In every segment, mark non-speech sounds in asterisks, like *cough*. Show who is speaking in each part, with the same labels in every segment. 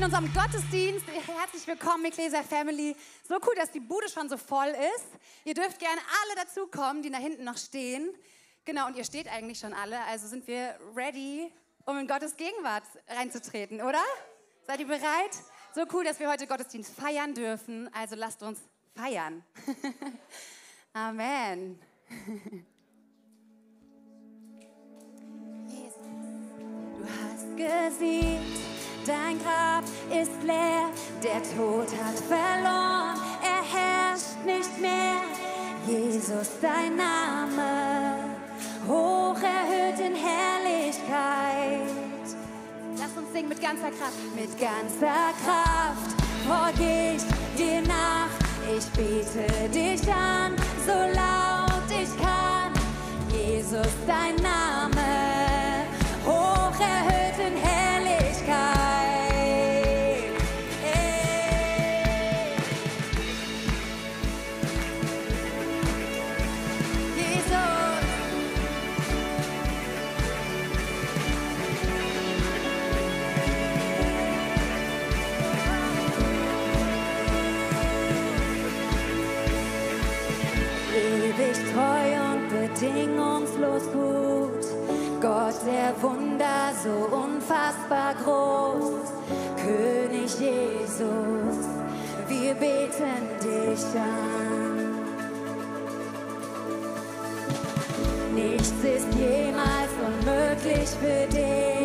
Speaker 1: in unserem Gottesdienst. Herzlich willkommen, Ecclesia Family. So cool, dass die Bude schon so voll ist. Ihr dürft gerne alle dazukommen, die da hinten noch stehen. Genau, und ihr steht eigentlich schon alle, also sind wir ready, um in Gottes Gegenwart reinzutreten, oder? Seid ihr bereit? So cool, dass wir heute Gottesdienst feiern dürfen. Also lasst uns feiern. *laughs* Amen. *laughs* Du hast gesiegt, dein Grab ist leer, der Tod hat verloren, er herrscht nicht mehr. Jesus, dein Name, hoch erhöht in Herrlichkeit. Lass uns singen mit ganzer Kraft. Mit ganzer Kraft folge ich dir nach. Ich bete dich an, so laut ich kann. Jesus, dein Name, der Wunder so unfassbar groß. König Jesus, wir beten dich an. Nichts ist jemals unmöglich für dich.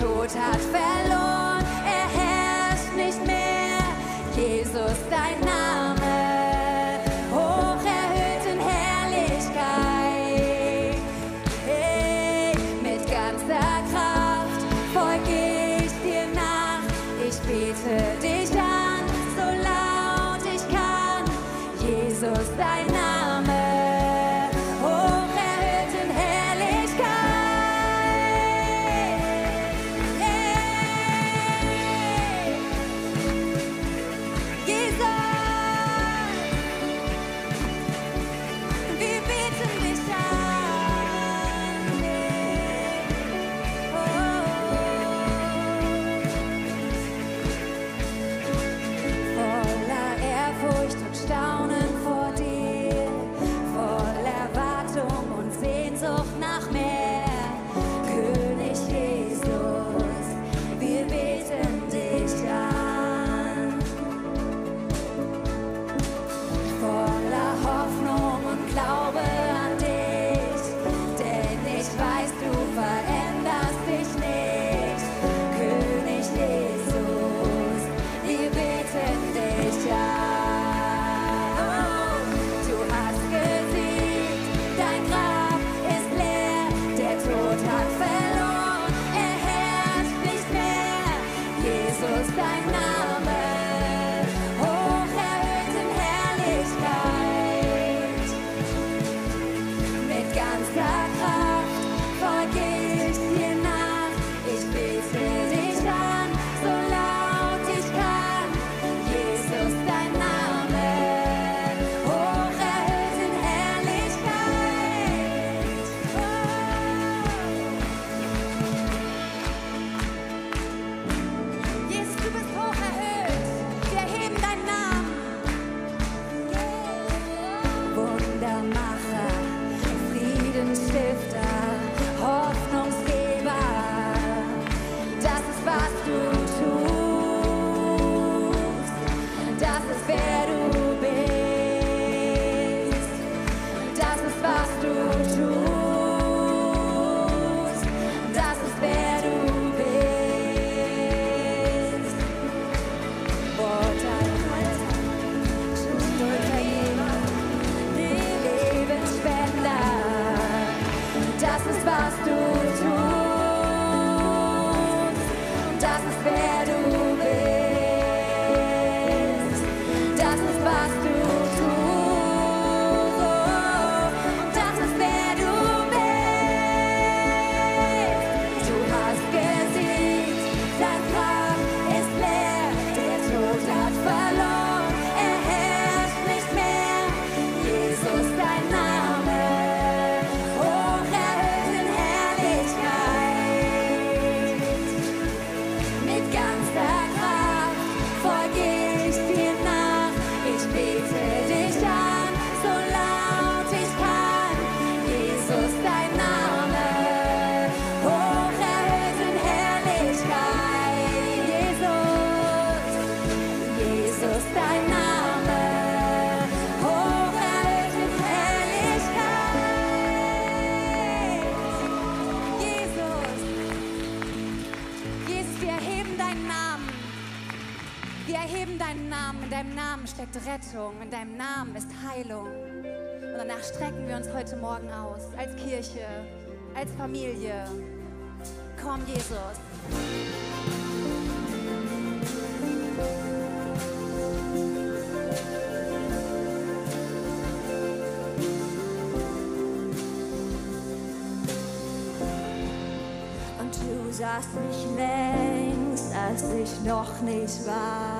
Speaker 1: Tod hat verloren, er herrscht nicht mehr. Jesus, dein Name,
Speaker 2: Rettung. In deinem Namen ist Heilung. Und danach strecken wir uns heute Morgen aus. Als Kirche, als Familie. Komm, Jesus.
Speaker 1: Und du sahst mich längst, als ich noch nicht war.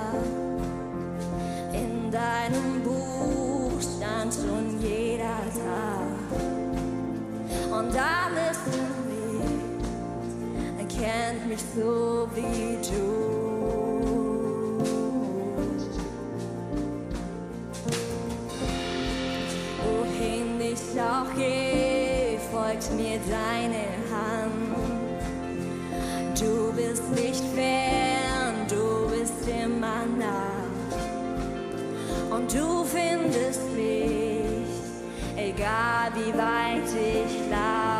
Speaker 1: Und alles in mir kennt mich so wie du. Wohin ich auch gehe, folgt mir deine Hand. Du bist nicht fern, du bist immer nah. Und du findest egal wie weit ich lauf.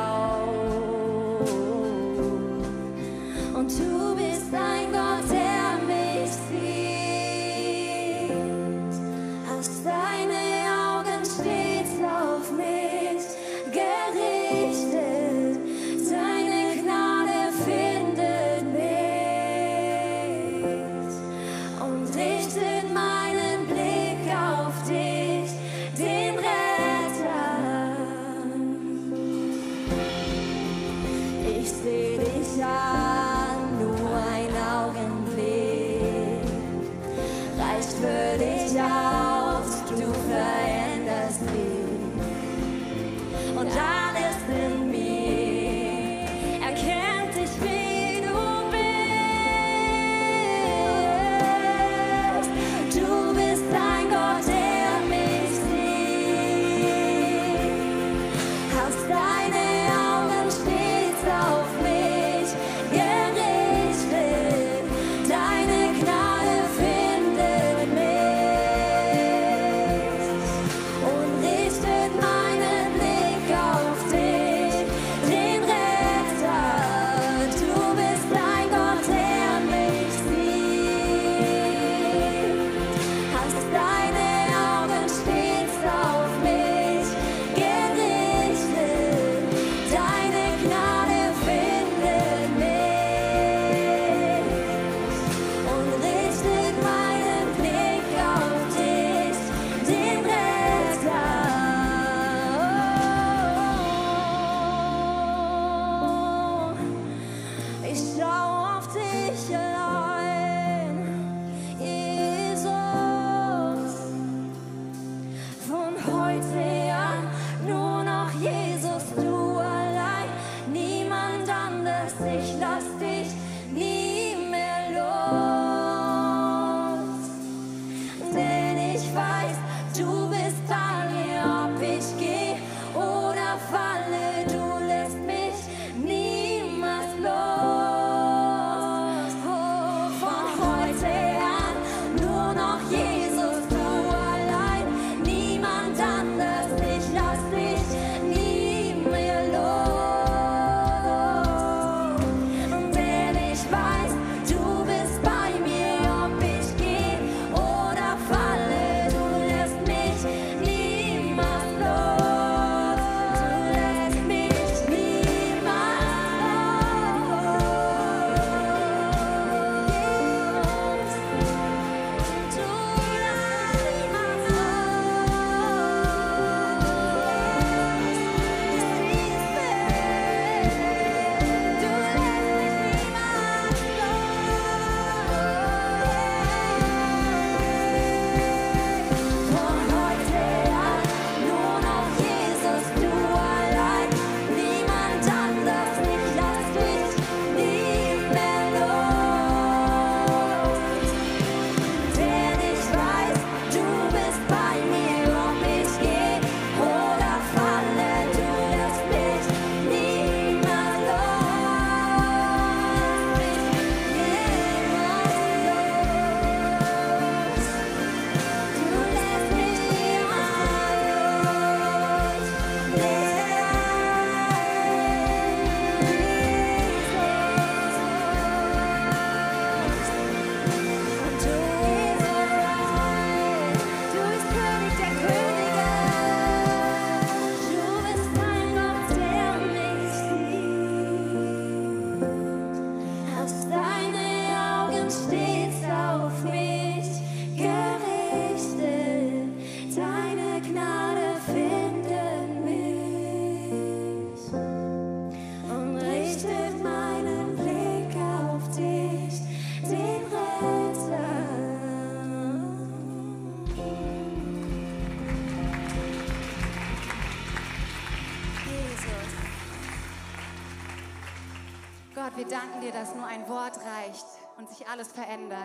Speaker 1: Wort reicht und sich alles verändert,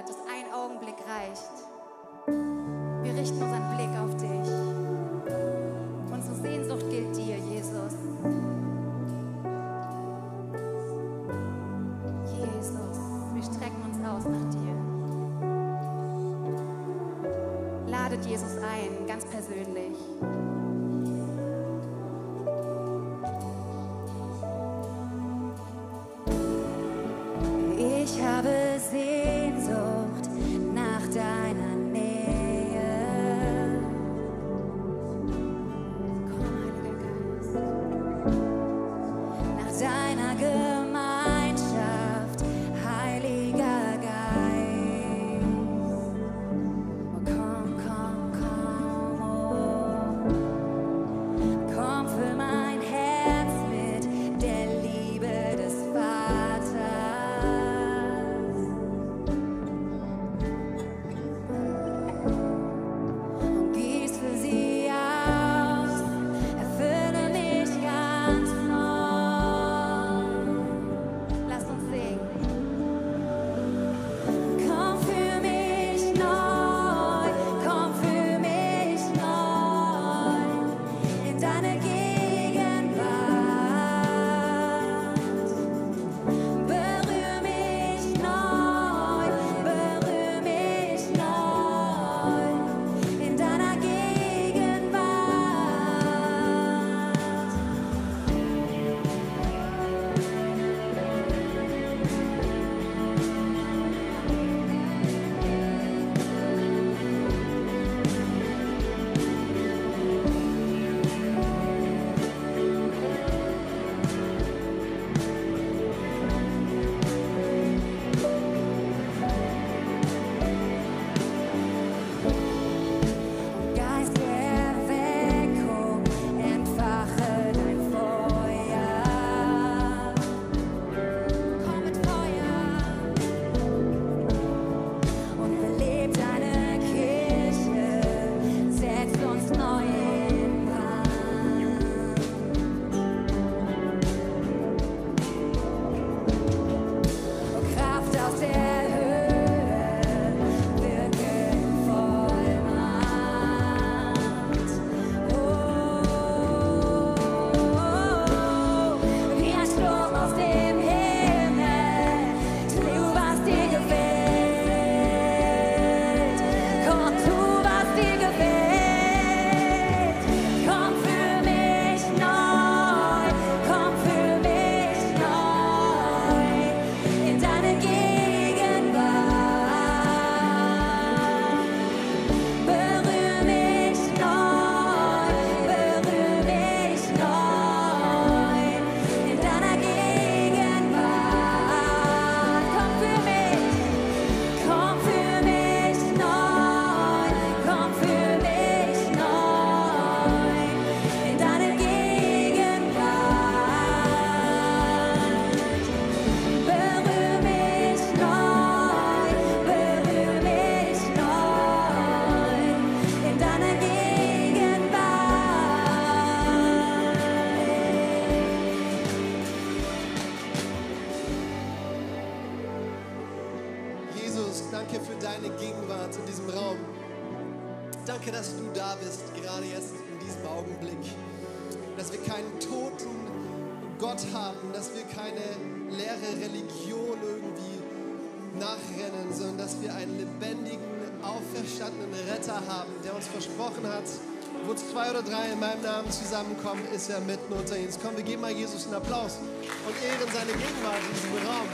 Speaker 3: zwei oder drei in meinem Namen zusammenkommen, ist er mitten unter uns. Komm, wir geben mal Jesus einen Applaus und ehren seine Gegenwart in diesem Raum.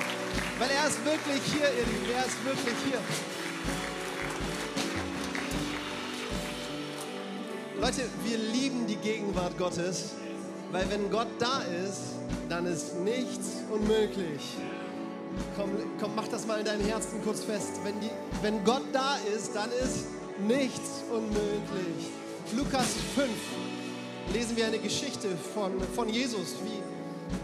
Speaker 3: Weil er ist wirklich hier, ihr Lieben, er ist wirklich hier. Leute, wir lieben die Gegenwart Gottes, weil wenn Gott da ist, dann ist nichts unmöglich. Komm, komm, mach das mal in deinem Herzen kurz fest. Wenn, die, wenn Gott da ist, dann ist nichts unmöglich. Lukas 5 lesen wir eine Geschichte von, von Jesus, wie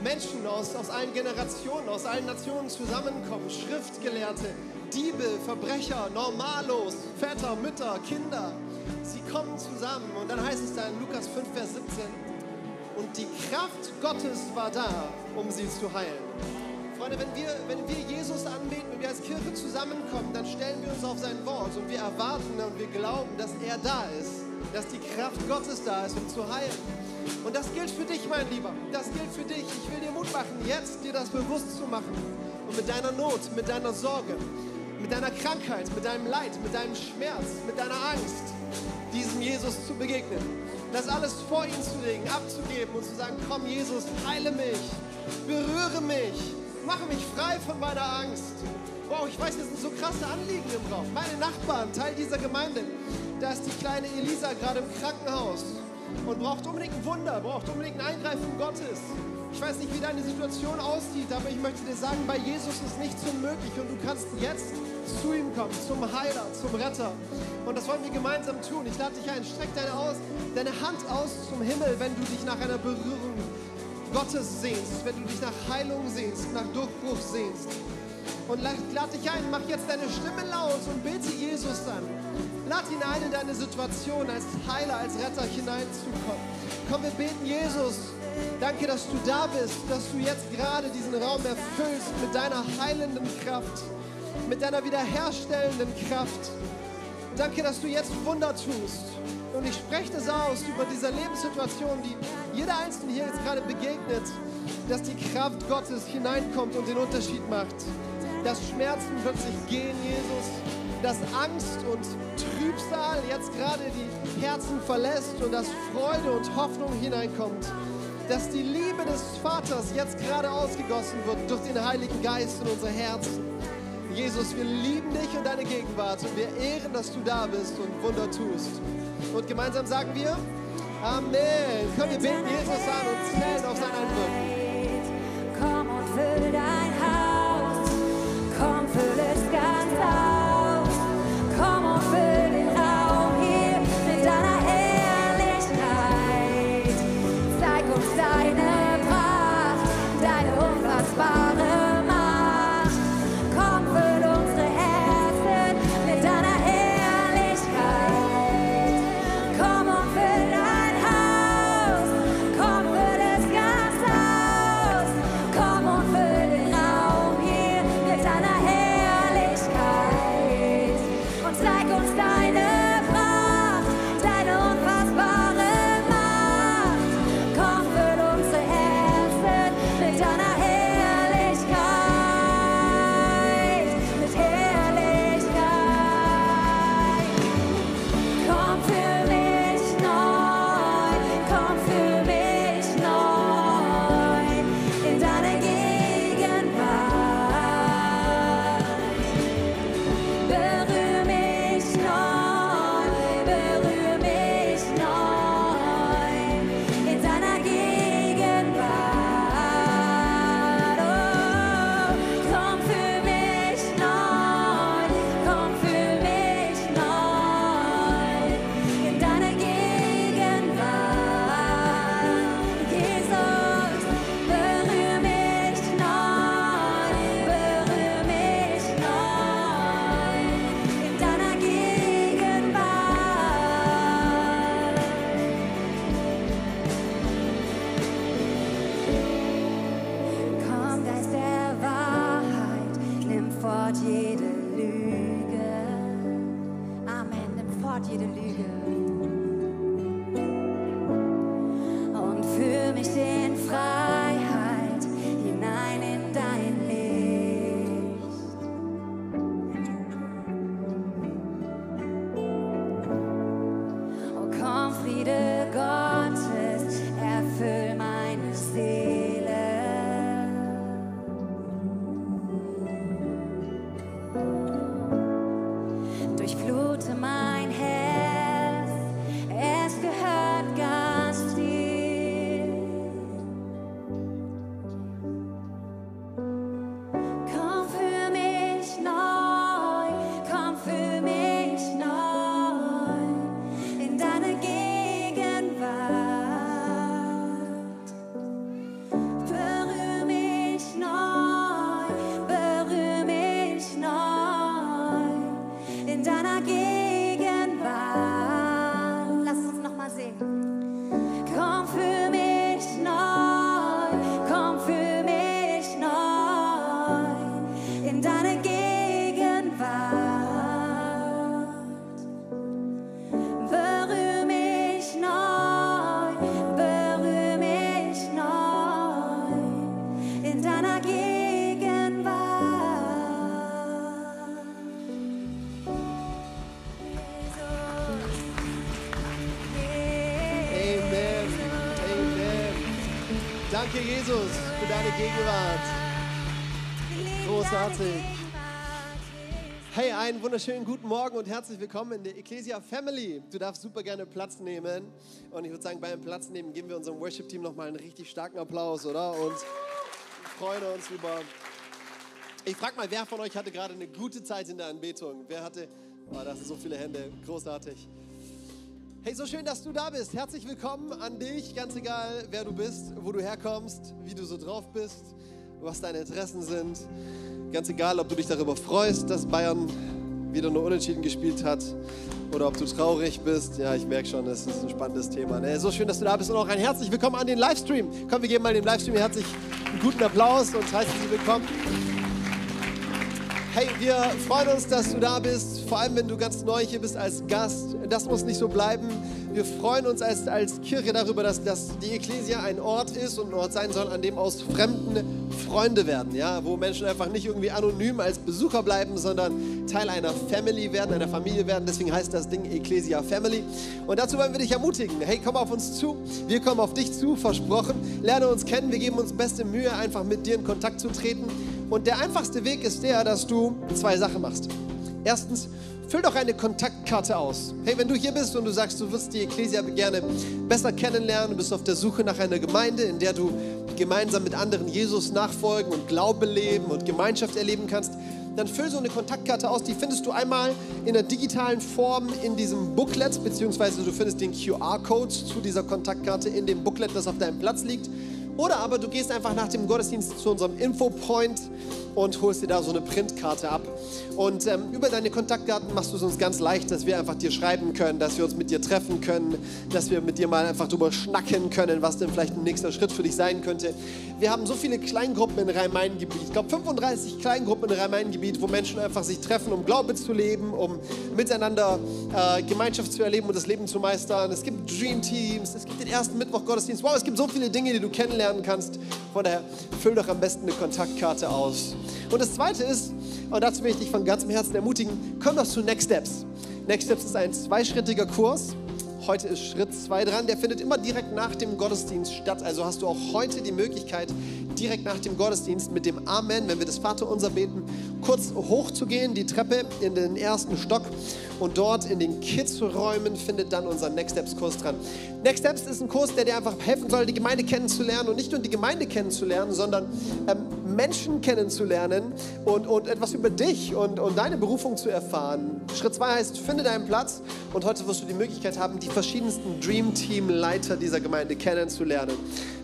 Speaker 3: Menschen aus, aus allen Generationen, aus allen Nationen zusammenkommen. Schriftgelehrte, Diebe, Verbrecher, Normalos, Väter, Mütter, Kinder. Sie kommen zusammen und dann heißt es da in Lukas 5, Vers 17, und die Kraft Gottes war da, um sie zu heilen. Freunde, wenn wir, wenn wir Jesus anbeten, wenn wir als Kirche zusammenkommen, dann stellen wir uns auf sein Wort und wir erwarten und wir glauben, dass er da ist, dass die Kraft Gottes da ist, um zu heilen. Und das gilt für dich, mein Lieber. Das gilt für dich. Ich will dir Mut machen, jetzt dir das bewusst zu machen. Und mit deiner Not, mit deiner Sorge, mit deiner Krankheit, mit deinem Leid, mit deinem Schmerz, mit deiner Angst, diesem Jesus zu begegnen. Das alles vor ihn zu legen, abzugeben und zu sagen, komm Jesus, heile mich, berühre mich, mache mich frei von meiner Angst. Wow, ich weiß, das sind so krasse Anliegen im Raum. Meine Nachbarn, Teil dieser Gemeinde, da ist die kleine Elisa gerade im Krankenhaus und braucht unbedingt ein Wunder, braucht unbedingt ein Eingreifen Gottes. Ich weiß nicht, wie deine Situation aussieht, aber ich möchte dir sagen, bei Jesus ist nichts unmöglich und du kannst jetzt zu ihm kommen, zum Heiler, zum Retter. Und das wollen wir gemeinsam tun. Ich lade dich ein, streck deine, aus, deine Hand aus zum Himmel, wenn du dich nach einer Berührung Gottes sehnst, wenn du dich nach Heilung sehnst, nach Durchbruch sehnst. Und lade dich ein, mach jetzt deine Stimme laut und bete Jesus an. Lad ihn ein, in deine Situation als Heiler, als Retter hineinzukommen. Komm, wir beten Jesus. Danke, dass du da bist, dass du jetzt gerade diesen Raum erfüllst mit deiner heilenden Kraft, mit deiner wiederherstellenden Kraft. Danke, dass du jetzt Wunder tust. Und ich spreche das aus über diese Lebenssituation, die jeder Einzelne hier jetzt gerade begegnet, dass die Kraft Gottes hineinkommt und den Unterschied macht. Dass Schmerzen plötzlich gehen, Jesus. Dass Angst und Trübsal jetzt gerade die Herzen verlässt und dass Freude und Hoffnung hineinkommt. Dass die Liebe des Vaters jetzt gerade ausgegossen wird durch den Heiligen Geist in unsere Herzen. Jesus, wir lieben dich und deine Gegenwart und wir ehren, dass du da bist und Wunder tust. Und gemeinsam sagen wir Amen. Komm, wir beten Jesus an und zählen auf sein Einwirken.
Speaker 1: Komm und fülle dein Haus, komm, fülle
Speaker 3: Danke, Jesus, für deine Gegenwart. Großartig. Hey, einen wunderschönen guten Morgen und herzlich willkommen in der Ecclesia Family. Du darfst super gerne Platz nehmen. Und ich würde sagen, beim Platz nehmen geben wir unserem Worship-Team nochmal einen richtig starken Applaus, oder? Und freuen uns über. Ich frage mal, wer von euch hatte gerade eine gute Zeit in der Anbetung? Wer hatte. Oh, das sind so viele Hände. Großartig. Hey, so schön, dass du da bist. Herzlich willkommen an dich. Ganz egal, wer du bist, wo du herkommst, wie du so drauf bist, was deine Interessen sind. Ganz egal, ob du dich darüber freust, dass Bayern wieder nur unentschieden gespielt hat oder ob du traurig bist. Ja, ich merke schon, das ist ein spannendes Thema. Ne? So schön, dass du da bist und auch ein herzlich willkommen an den Livestream. Komm, wir geben mal dem Livestream herzlich einen guten Applaus und heißen sie willkommen. Hey, wir freuen uns, dass du da bist, vor allem wenn du ganz neu hier bist als Gast. Das muss nicht so bleiben. Wir freuen uns als, als Kirche darüber, dass, dass die Ecclesia ein Ort ist und ein Ort sein soll, an dem aus Fremden Freunde werden, ja, wo Menschen einfach nicht irgendwie anonym als Besucher bleiben, sondern Teil einer Family werden, einer Familie werden. Deswegen heißt das Ding Ecclesia Family. Und dazu wollen wir dich ermutigen. Hey, komm auf uns zu. Wir kommen auf dich zu, versprochen. Lerne uns kennen. Wir geben uns beste Mühe, einfach mit dir in Kontakt zu treten. Und der einfachste Weg ist der, dass du zwei Sachen machst. Erstens, Füll doch eine Kontaktkarte aus. Hey, wenn du hier bist und du sagst, du wirst die Ecclesia gerne besser kennenlernen, du bist auf der Suche nach einer Gemeinde, in der du gemeinsam mit anderen Jesus nachfolgen und Glaube leben und Gemeinschaft erleben kannst, dann füll so eine Kontaktkarte aus. Die findest du einmal in der digitalen Form in diesem Booklet, beziehungsweise du findest den QR-Code zu dieser Kontaktkarte in dem Booklet, das auf deinem Platz liegt. Oder aber du gehst einfach nach dem Gottesdienst zu unserem Infopoint und holst dir da so eine Printkarte ab. Und ähm, über deine Kontaktdaten machst du es uns ganz leicht, dass wir einfach dir schreiben können, dass wir uns mit dir treffen können, dass wir mit dir mal einfach drüber schnacken können, was denn vielleicht ein nächster Schritt für dich sein könnte. Wir haben so viele Kleingruppen in Rhein-Main-Gebiet. Ich glaube 35 Kleingruppen in Rhein-Main-Gebiet, wo Menschen einfach sich treffen, um Glaube zu leben, um miteinander äh, Gemeinschaft zu erleben und das Leben zu meistern. Es gibt Dream Teams, es gibt den ersten Mittwoch Gottesdienst. Wow, es gibt so viele Dinge, die du kennenlernen kannst. Von daher füll doch am besten eine Kontaktkarte aus. Und das Zweite ist, und dazu will ich dich von ganzem Herzen ermutigen, komm doch zu Next Steps. Next Steps ist ein zweischrittiger Kurs. Heute ist Schritt 2 dran. Der findet immer direkt nach dem Gottesdienst statt. Also hast du auch heute die Möglichkeit, direkt nach dem Gottesdienst mit dem Amen, wenn wir das Vaterunser beten, kurz hochzugehen, die Treppe in den ersten Stock und dort in den Kids-Räumen findet dann unser Next Steps-Kurs dran. Next Steps ist ein Kurs, der dir einfach helfen soll, die Gemeinde kennenzulernen und nicht nur die Gemeinde kennenzulernen, sondern ähm, Menschen kennenzulernen und, und etwas über dich und, und deine Berufung zu erfahren. Schritt 2 heißt, finde deinen Platz und heute wirst du die Möglichkeit haben, die verschiedensten Dream Team-Leiter dieser Gemeinde kennenzulernen.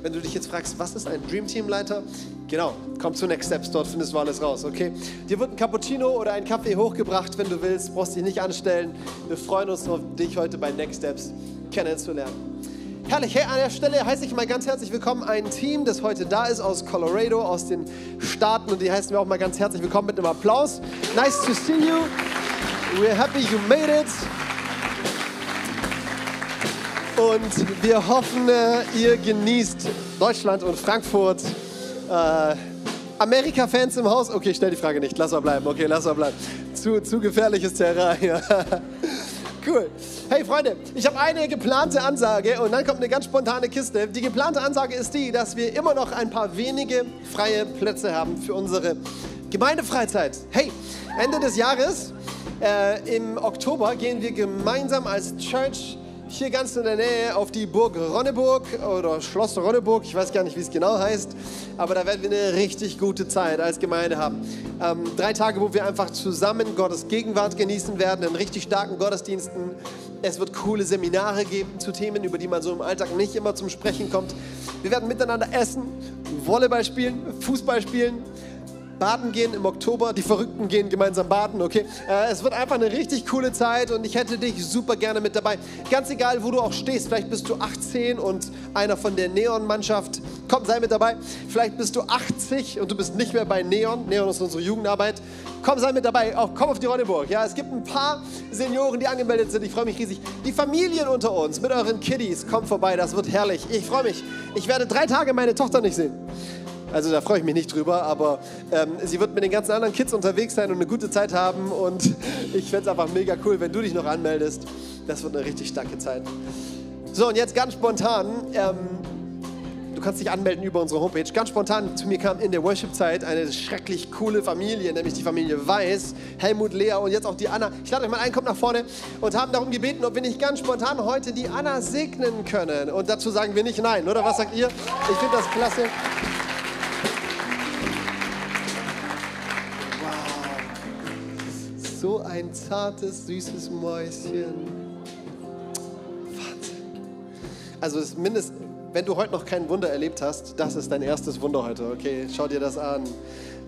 Speaker 3: Wenn du dich jetzt fragst, was ist ein Dream Team-Leiter? Genau, komm zu Next Steps, dort findest du alles raus, okay? Dir wird ein Cappuccino oder ein Kaffee hochgebracht, wenn du willst, brauchst dich nicht anstellen. Wir freuen uns auf dich heute bei Next Steps kennenzulernen. Herrlich, hey, an der Stelle heiße ich mal ganz herzlich willkommen ein Team, das heute da ist aus Colorado, aus den Staaten und die heißen wir auch mal ganz herzlich willkommen mit einem Applaus. Nice to see you. We're happy you made it. Und wir hoffen, äh, ihr genießt Deutschland und Frankfurt. Äh, Amerika-Fans im Haus? Okay, stell die Frage nicht. Lass mal bleiben. Okay, lass mal bleiben. Zu, zu gefährliches Terrain. *laughs* cool. Hey Freunde, ich habe eine geplante Ansage und dann kommt eine ganz spontane Kiste. Die geplante Ansage ist die, dass wir immer noch ein paar wenige freie Plätze haben für unsere Gemeindefreizeit. Hey, Ende des Jahres, äh, im Oktober, gehen wir gemeinsam als Church hier ganz in der Nähe auf die Burg Ronneburg oder Schloss Ronneburg, ich weiß gar nicht, wie es genau heißt, aber da werden wir eine richtig gute Zeit als Gemeinde haben. Ähm, drei Tage, wo wir einfach zusammen Gottes Gegenwart genießen werden, in richtig starken Gottesdiensten. Es wird coole Seminare geben zu Themen, über die man so im Alltag nicht immer zum Sprechen kommt. Wir werden miteinander essen, Volleyball spielen, Fußball spielen, baden gehen im Oktober. Die Verrückten gehen gemeinsam baden, okay? Äh, es wird einfach eine richtig coole Zeit und ich hätte dich super gerne mit dabei. Ganz egal, wo du auch stehst. Vielleicht bist du 18 und einer von der Neon-Mannschaft. Komm, sei mit dabei. Vielleicht bist du 80 und du bist nicht mehr bei Neon. Neon ist unsere Jugendarbeit. Komm, sei mit dabei. Auch komm auf die Ronneburg. Ja, es gibt ein paar Senioren, die angemeldet sind. Ich freue mich riesig. Die Familien unter uns mit euren Kiddies, kommt vorbei. Das wird herrlich. Ich freue mich. Ich werde drei Tage meine Tochter nicht sehen. Also da freue ich mich nicht drüber, aber ähm, sie wird mit den ganzen anderen Kids unterwegs sein und eine gute Zeit haben und *laughs* ich fände es einfach mega cool, wenn du dich noch anmeldest. Das wird eine richtig starke Zeit. So, und jetzt ganz spontan. Ähm, du kannst dich anmelden über unsere Homepage. Ganz spontan zu mir kam in der Worship-Zeit eine schrecklich coole Familie, nämlich die Familie Weiß, Helmut, Lea und jetzt auch die Anna. Ich lade euch mal ein, kommt nach vorne und haben darum gebeten, ob wir nicht ganz spontan heute die Anna segnen können. Und dazu sagen wir nicht nein, oder was sagt ihr? Ich finde das klasse. So ein zartes, süßes Mäuschen. Also das Mindest, wenn du heute noch kein Wunder erlebt hast, das ist dein erstes Wunder heute. Okay, schau dir das an.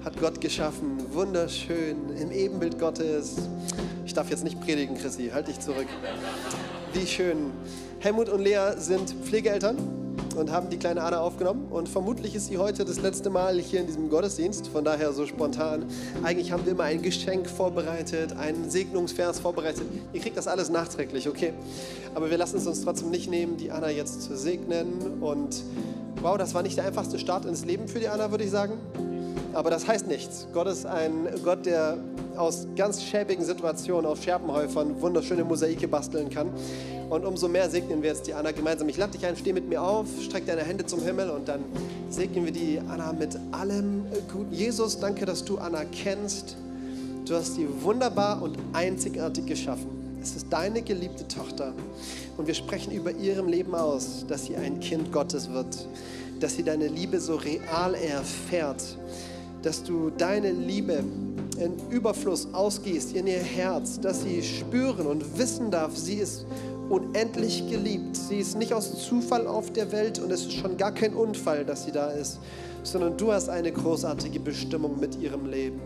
Speaker 3: Hat Gott geschaffen, wunderschön, im Ebenbild Gottes. Ich darf jetzt nicht predigen, Chrissy, halt dich zurück. Wie schön. Helmut und Lea sind Pflegeeltern und haben die kleine Anna aufgenommen. Und vermutlich ist sie heute das letzte Mal hier in diesem Gottesdienst. Von daher so spontan. Eigentlich haben wir immer ein Geschenk vorbereitet, einen Segnungsvers vorbereitet. Ihr kriegt das alles nachträglich, okay? Aber wir lassen es uns trotzdem nicht nehmen, die Anna jetzt zu segnen. Und wow, das war nicht der einfachste Start ins Leben für die Anna, würde ich sagen. Aber das heißt nichts. Gott ist ein Gott, der aus ganz schäbigen Situationen auf Scherbenhäufern wunderschöne Mosaike basteln kann. Und umso mehr segnen wir jetzt die Anna gemeinsam. Ich lade dich ein, steh mit mir auf, streck deine Hände zum Himmel und dann segnen wir die Anna mit allem Guten. Jesus, danke, dass du Anna kennst. Du hast sie wunderbar und einzigartig geschaffen. Es ist deine geliebte Tochter. Und wir sprechen über ihrem Leben aus, dass sie ein Kind Gottes wird, dass sie deine Liebe so real erfährt, dass du deine Liebe in Überfluss ausgießt in ihr Herz, dass sie spüren und wissen darf, sie ist unendlich geliebt. Sie ist nicht aus Zufall auf der Welt und es ist schon gar kein Unfall, dass sie da ist, sondern du hast eine großartige Bestimmung mit ihrem Leben.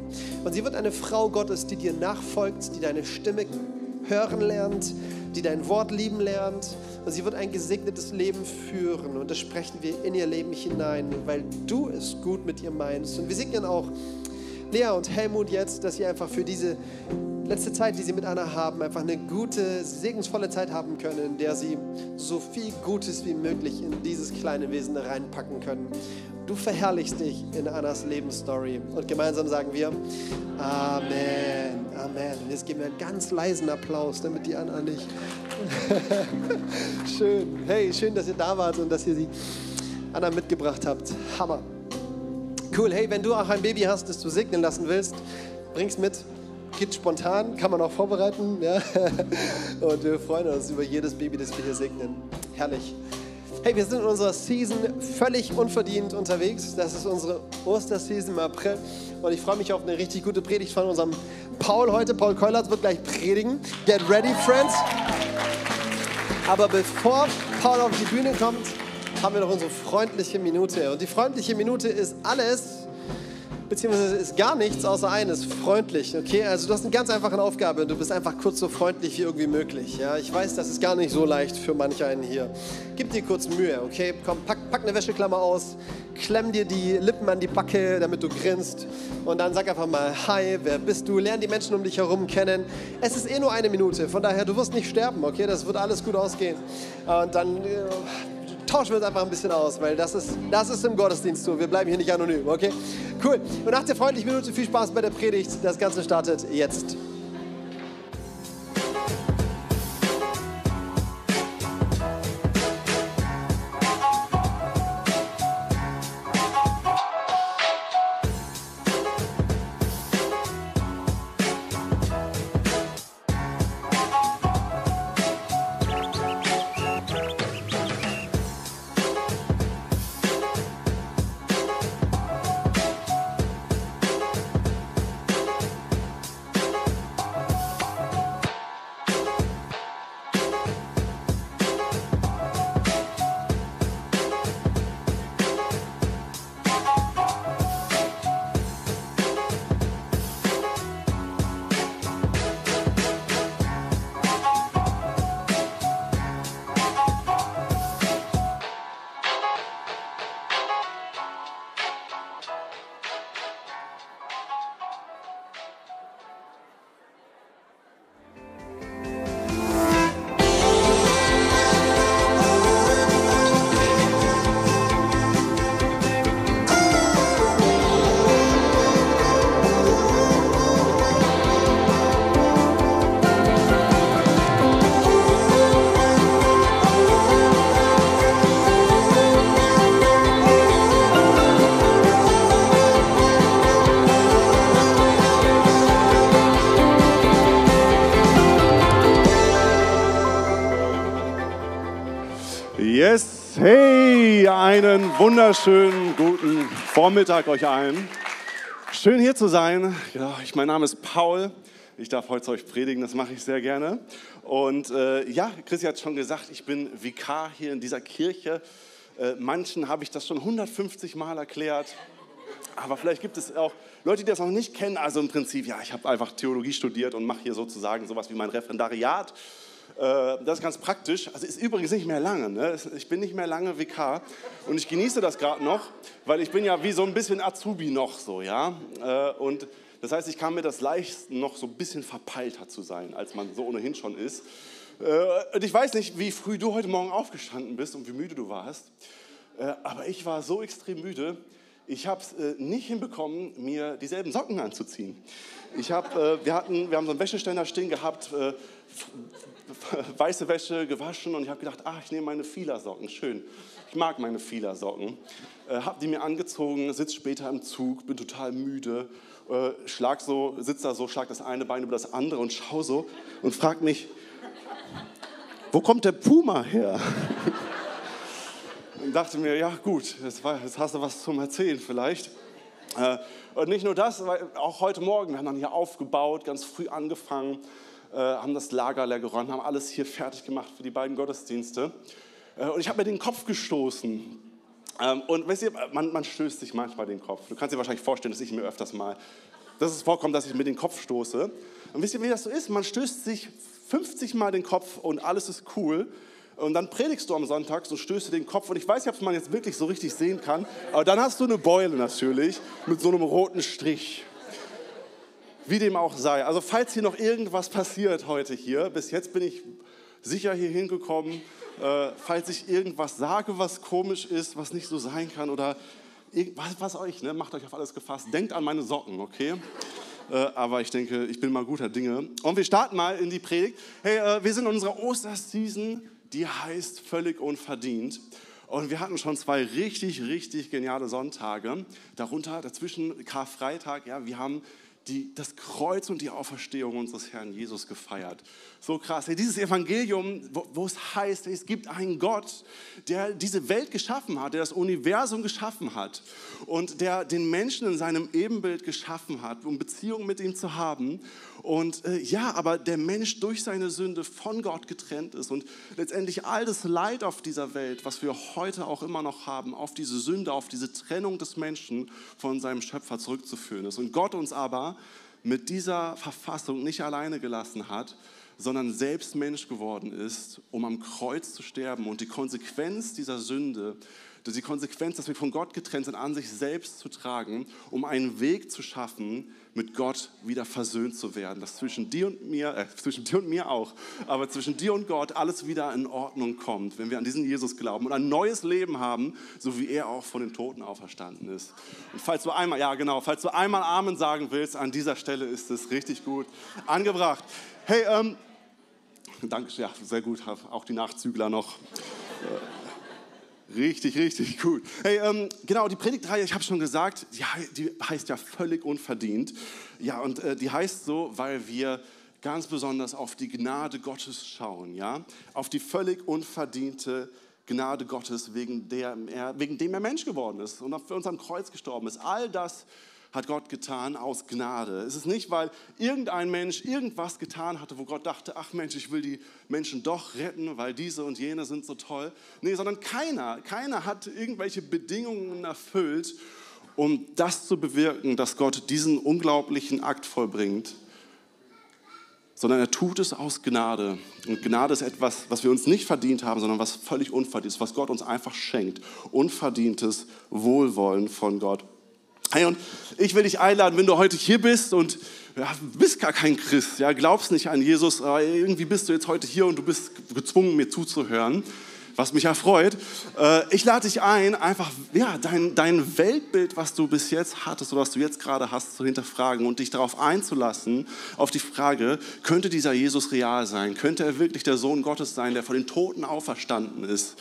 Speaker 3: Und sie wird eine Frau Gottes, die dir nachfolgt, die deine Stimme hören lernt, die dein Wort lieben lernt. Und sie wird ein gesegnetes Leben führen. Und das sprechen wir in ihr Leben hinein, weil du es gut mit ihr meinst. Und wir segnen auch Lea und Helmut jetzt, dass sie einfach für diese letzte Zeit, die sie mit Anna haben, einfach eine gute, segensvolle Zeit haben können, in der sie so viel Gutes wie möglich in dieses kleine Wesen reinpacken können. Du verherrlichst dich in Annas Lebensstory. Und gemeinsam sagen wir Amen, Amen. Und jetzt geben wir einen ganz leisen Applaus, damit die Anna nicht. *laughs* schön. Hey, schön, dass ihr da wart und dass ihr sie Anna mitgebracht habt. Hammer. Cool. Hey, wenn du auch ein Baby hast, das du segnen lassen willst, bring's mit geht spontan, kann man auch vorbereiten. Ja? *laughs* Und wir freuen uns über jedes Baby, das wir hier segnen. Herrlich. Hey, wir sind in unserer Season völlig unverdient unterwegs. Das ist unsere Osterseason im April. Und ich freue mich auf eine richtig gute Predigt von unserem Paul heute. Paul Keulert wird gleich predigen. Get ready, friends. Aber bevor Paul auf die Bühne kommt, haben wir noch unsere freundliche Minute. Und die freundliche Minute ist alles, beziehungsweise ist gar nichts außer eines, freundlich. Okay, also du hast eine ganz einfache Aufgabe und du bist einfach kurz so freundlich wie irgendwie möglich. Ja, ich weiß, das ist gar nicht so leicht für manch einen hier. Gib dir kurz Mühe, okay? Komm, pack, pack eine Wäscheklammer aus, klemm dir die Lippen an die Backe, damit du grinst und dann sag einfach mal Hi, wer bist du? Lern die Menschen um dich herum kennen. Es ist eh nur eine Minute, von daher du wirst nicht sterben, okay? Das wird alles gut ausgehen. Und dann äh, tauschen wir uns einfach ein bisschen aus, weil das ist, das ist im Gottesdienst so. Wir bleiben hier nicht anonym, okay? Cool. Und nach der freundlichen Minute viel Spaß bei der Predigt. Das Ganze startet jetzt.
Speaker 4: Wunderschönen guten Vormittag euch allen. Schön hier zu sein. Ja, ich, mein Name ist Paul. Ich darf heute zu euch predigen, das mache ich sehr gerne. Und äh, ja, Christi hat schon gesagt, ich bin Vikar hier in dieser Kirche. Äh, manchen habe ich das schon 150 Mal erklärt. Aber vielleicht gibt es auch Leute, die das noch nicht kennen. Also im Prinzip, ja, ich habe einfach Theologie studiert und mache hier sozusagen sowas wie mein Referendariat. Äh, das ist ganz praktisch. Also ist übrigens nicht mehr lange. Ne? Ich bin nicht mehr lange VK und ich genieße das gerade noch, weil ich bin ja wie so ein bisschen Azubi noch so, ja. Äh, und das heißt, ich kann mir das leicht noch so ein bisschen verpeilter zu sein, als man so ohnehin schon ist. Äh, und ich weiß nicht, wie früh du heute Morgen aufgestanden bist und wie müde du warst, aber ich war so extrem müde, ich habe es nicht hinbekommen, mir dieselben Socken anzuziehen. Ich hab, wir, hatten, wir haben so einen Wäscheständer stehen gehabt, *laughs* weiße Wäsche gewaschen und ich habe gedacht, ach, ich nehme meine Fielersocken, schön. Ich mag meine Fielersocken. Äh, habe die mir angezogen, sitze später im Zug, bin total müde, äh, schlag so, sitze da so, schlag das eine Bein über das andere und schau so und frag mich, wo kommt der Puma her? *laughs* und dachte mir, ja gut, jetzt, jetzt hast du was zum Erzählen vielleicht. Äh, und nicht nur das, auch heute Morgen, wir haben dann hier aufgebaut, ganz früh angefangen haben das Lager leer geräumt, haben alles hier fertig gemacht für die beiden Gottesdienste. Äh, und ich habe mir den Kopf gestoßen. Ähm, und weißt ihr, man, man stößt sich manchmal den Kopf. Du kannst dir wahrscheinlich vorstellen, dass ich mir öfters mal, dass es vorkommt, dass ich mir den Kopf stoße. Und wisst ihr, wie das so ist? Man stößt sich 50 Mal den Kopf und alles ist cool. Und dann predigst du am Sonntag und stößt dir den Kopf. Und ich weiß nicht, ob man jetzt wirklich so richtig sehen kann, aber dann hast du eine Beule natürlich mit so einem roten Strich. Wie dem auch sei. Also falls hier noch irgendwas passiert heute hier, bis jetzt bin ich sicher hier hingekommen. Äh, falls ich irgendwas sage, was komisch ist, was nicht so sein kann oder was, was euch, ne, macht euch auf alles gefasst. Denkt an meine Socken, okay? Äh, aber ich denke, ich bin mal guter Dinge. Und wir starten mal in die Predigt. Hey, äh, wir sind in unserer Osterseason, die heißt völlig unverdient. Und wir hatten schon zwei richtig, richtig geniale Sonntage. Darunter, dazwischen Karfreitag, ja, wir haben die, das Kreuz und die Auferstehung unseres Herrn Jesus gefeiert. So krass. Dieses Evangelium, wo, wo, es heißt, es gibt einen Gott, der diese Welt geschaffen hat, der das Universum geschaffen hat und der den Menschen in seinem Ebenbild geschaffen hat, um Beziehungen mit ihm zu haben. Und äh, ja, aber der Mensch durch seine Sünde von Gott getrennt ist und letztendlich all das Leid auf dieser Welt, was wir heute auch immer noch haben, auf diese Sünde, auf diese Trennung des Menschen von seinem Schöpfer zurückzuführen ist. Und Gott uns aber mit dieser Verfassung nicht alleine gelassen hat, sondern selbst Mensch geworden ist, um am Kreuz zu sterben und die Konsequenz dieser Sünde die Konsequenz, dass wir von Gott getrennt sind, an sich selbst zu tragen, um einen Weg zu schaffen, mit Gott wieder versöhnt zu werden. Dass zwischen dir und mir, äh, zwischen dir und mir auch, aber zwischen dir und Gott alles wieder in Ordnung kommt, wenn wir an diesen Jesus glauben und ein neues Leben haben, so wie er auch von den Toten auferstanden ist. Und falls du einmal, ja genau, falls du einmal Amen sagen willst, an dieser Stelle ist es richtig gut angebracht. Hey, ähm, danke, ja, sehr gut, auch die Nachzügler noch. Richtig, richtig gut. Hey, ähm, genau, die Predigtreihe, ich habe schon gesagt, die, die, heißt ja völlig unverdient. Ja, und äh, die heißt so, weil wir ganz besonders auf die Gnade Gottes schauen, ja, auf die völlig unverdiente Gnade Gottes, wegen, der er, wegen dem er Mensch geworden ist und für uns am Kreuz gestorben ist. All das hat Gott getan aus Gnade. Es ist nicht, weil irgendein Mensch irgendwas getan hatte, wo Gott dachte, ach Mensch, ich will die Menschen doch retten, weil diese und jene sind so toll. Nee, sondern keiner, keiner hat irgendwelche Bedingungen erfüllt, um das zu bewirken, dass Gott diesen unglaublichen Akt vollbringt, sondern er tut es aus Gnade. Und Gnade ist etwas, was wir uns nicht verdient haben, sondern was völlig unverdient ist, was Gott uns einfach schenkt. Unverdientes Wohlwollen von Gott. Hey, und ich will dich einladen, wenn du heute hier bist und ja, bist gar kein Christ, ja, glaubst nicht an Jesus, aber irgendwie bist du jetzt heute hier und du bist gezwungen, mir zuzuhören, was mich erfreut. Äh, ich lade dich ein, einfach ja, dein, dein Weltbild, was du bis jetzt hattest oder was du jetzt gerade hast, zu hinterfragen und dich darauf einzulassen, auf die Frage, könnte dieser Jesus real sein? Könnte er wirklich der Sohn Gottes sein, der von den Toten auferstanden ist?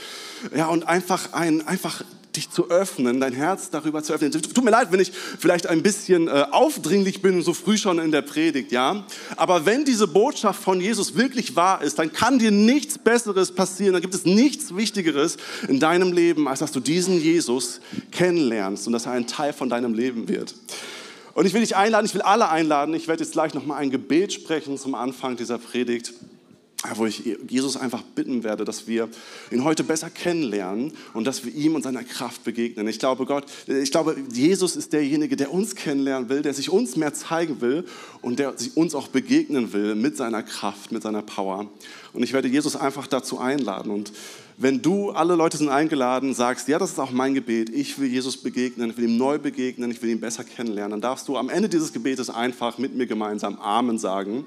Speaker 4: Ja, und einfach, ein, einfach dich zu öffnen, dein Herz darüber zu öffnen. Tut mir leid, wenn ich vielleicht ein bisschen äh, aufdringlich bin, so früh schon in der Predigt, ja. Aber wenn diese Botschaft von Jesus wirklich wahr ist, dann kann dir nichts Besseres passieren, dann gibt es nichts Wichtigeres in deinem Leben, als dass du diesen Jesus kennenlernst und dass er ein Teil von deinem Leben wird. Und ich will dich einladen, ich will alle einladen. Ich werde jetzt gleich nochmal ein Gebet sprechen zum Anfang dieser Predigt wo ich Jesus einfach bitten werde, dass wir ihn heute besser kennenlernen und dass wir ihm und seiner Kraft begegnen. Ich glaube, Gott, ich glaube, Jesus ist derjenige, der uns kennenlernen will, der sich uns mehr zeigen will und der sich uns auch begegnen will mit seiner Kraft, mit seiner Power. Und ich werde Jesus einfach dazu einladen. Und wenn du, alle Leute sind eingeladen, sagst, ja, das ist auch mein Gebet, ich will Jesus begegnen, ich will ihm neu begegnen, ich will ihn besser kennenlernen, dann darfst du am Ende dieses Gebetes einfach mit mir gemeinsam Amen sagen.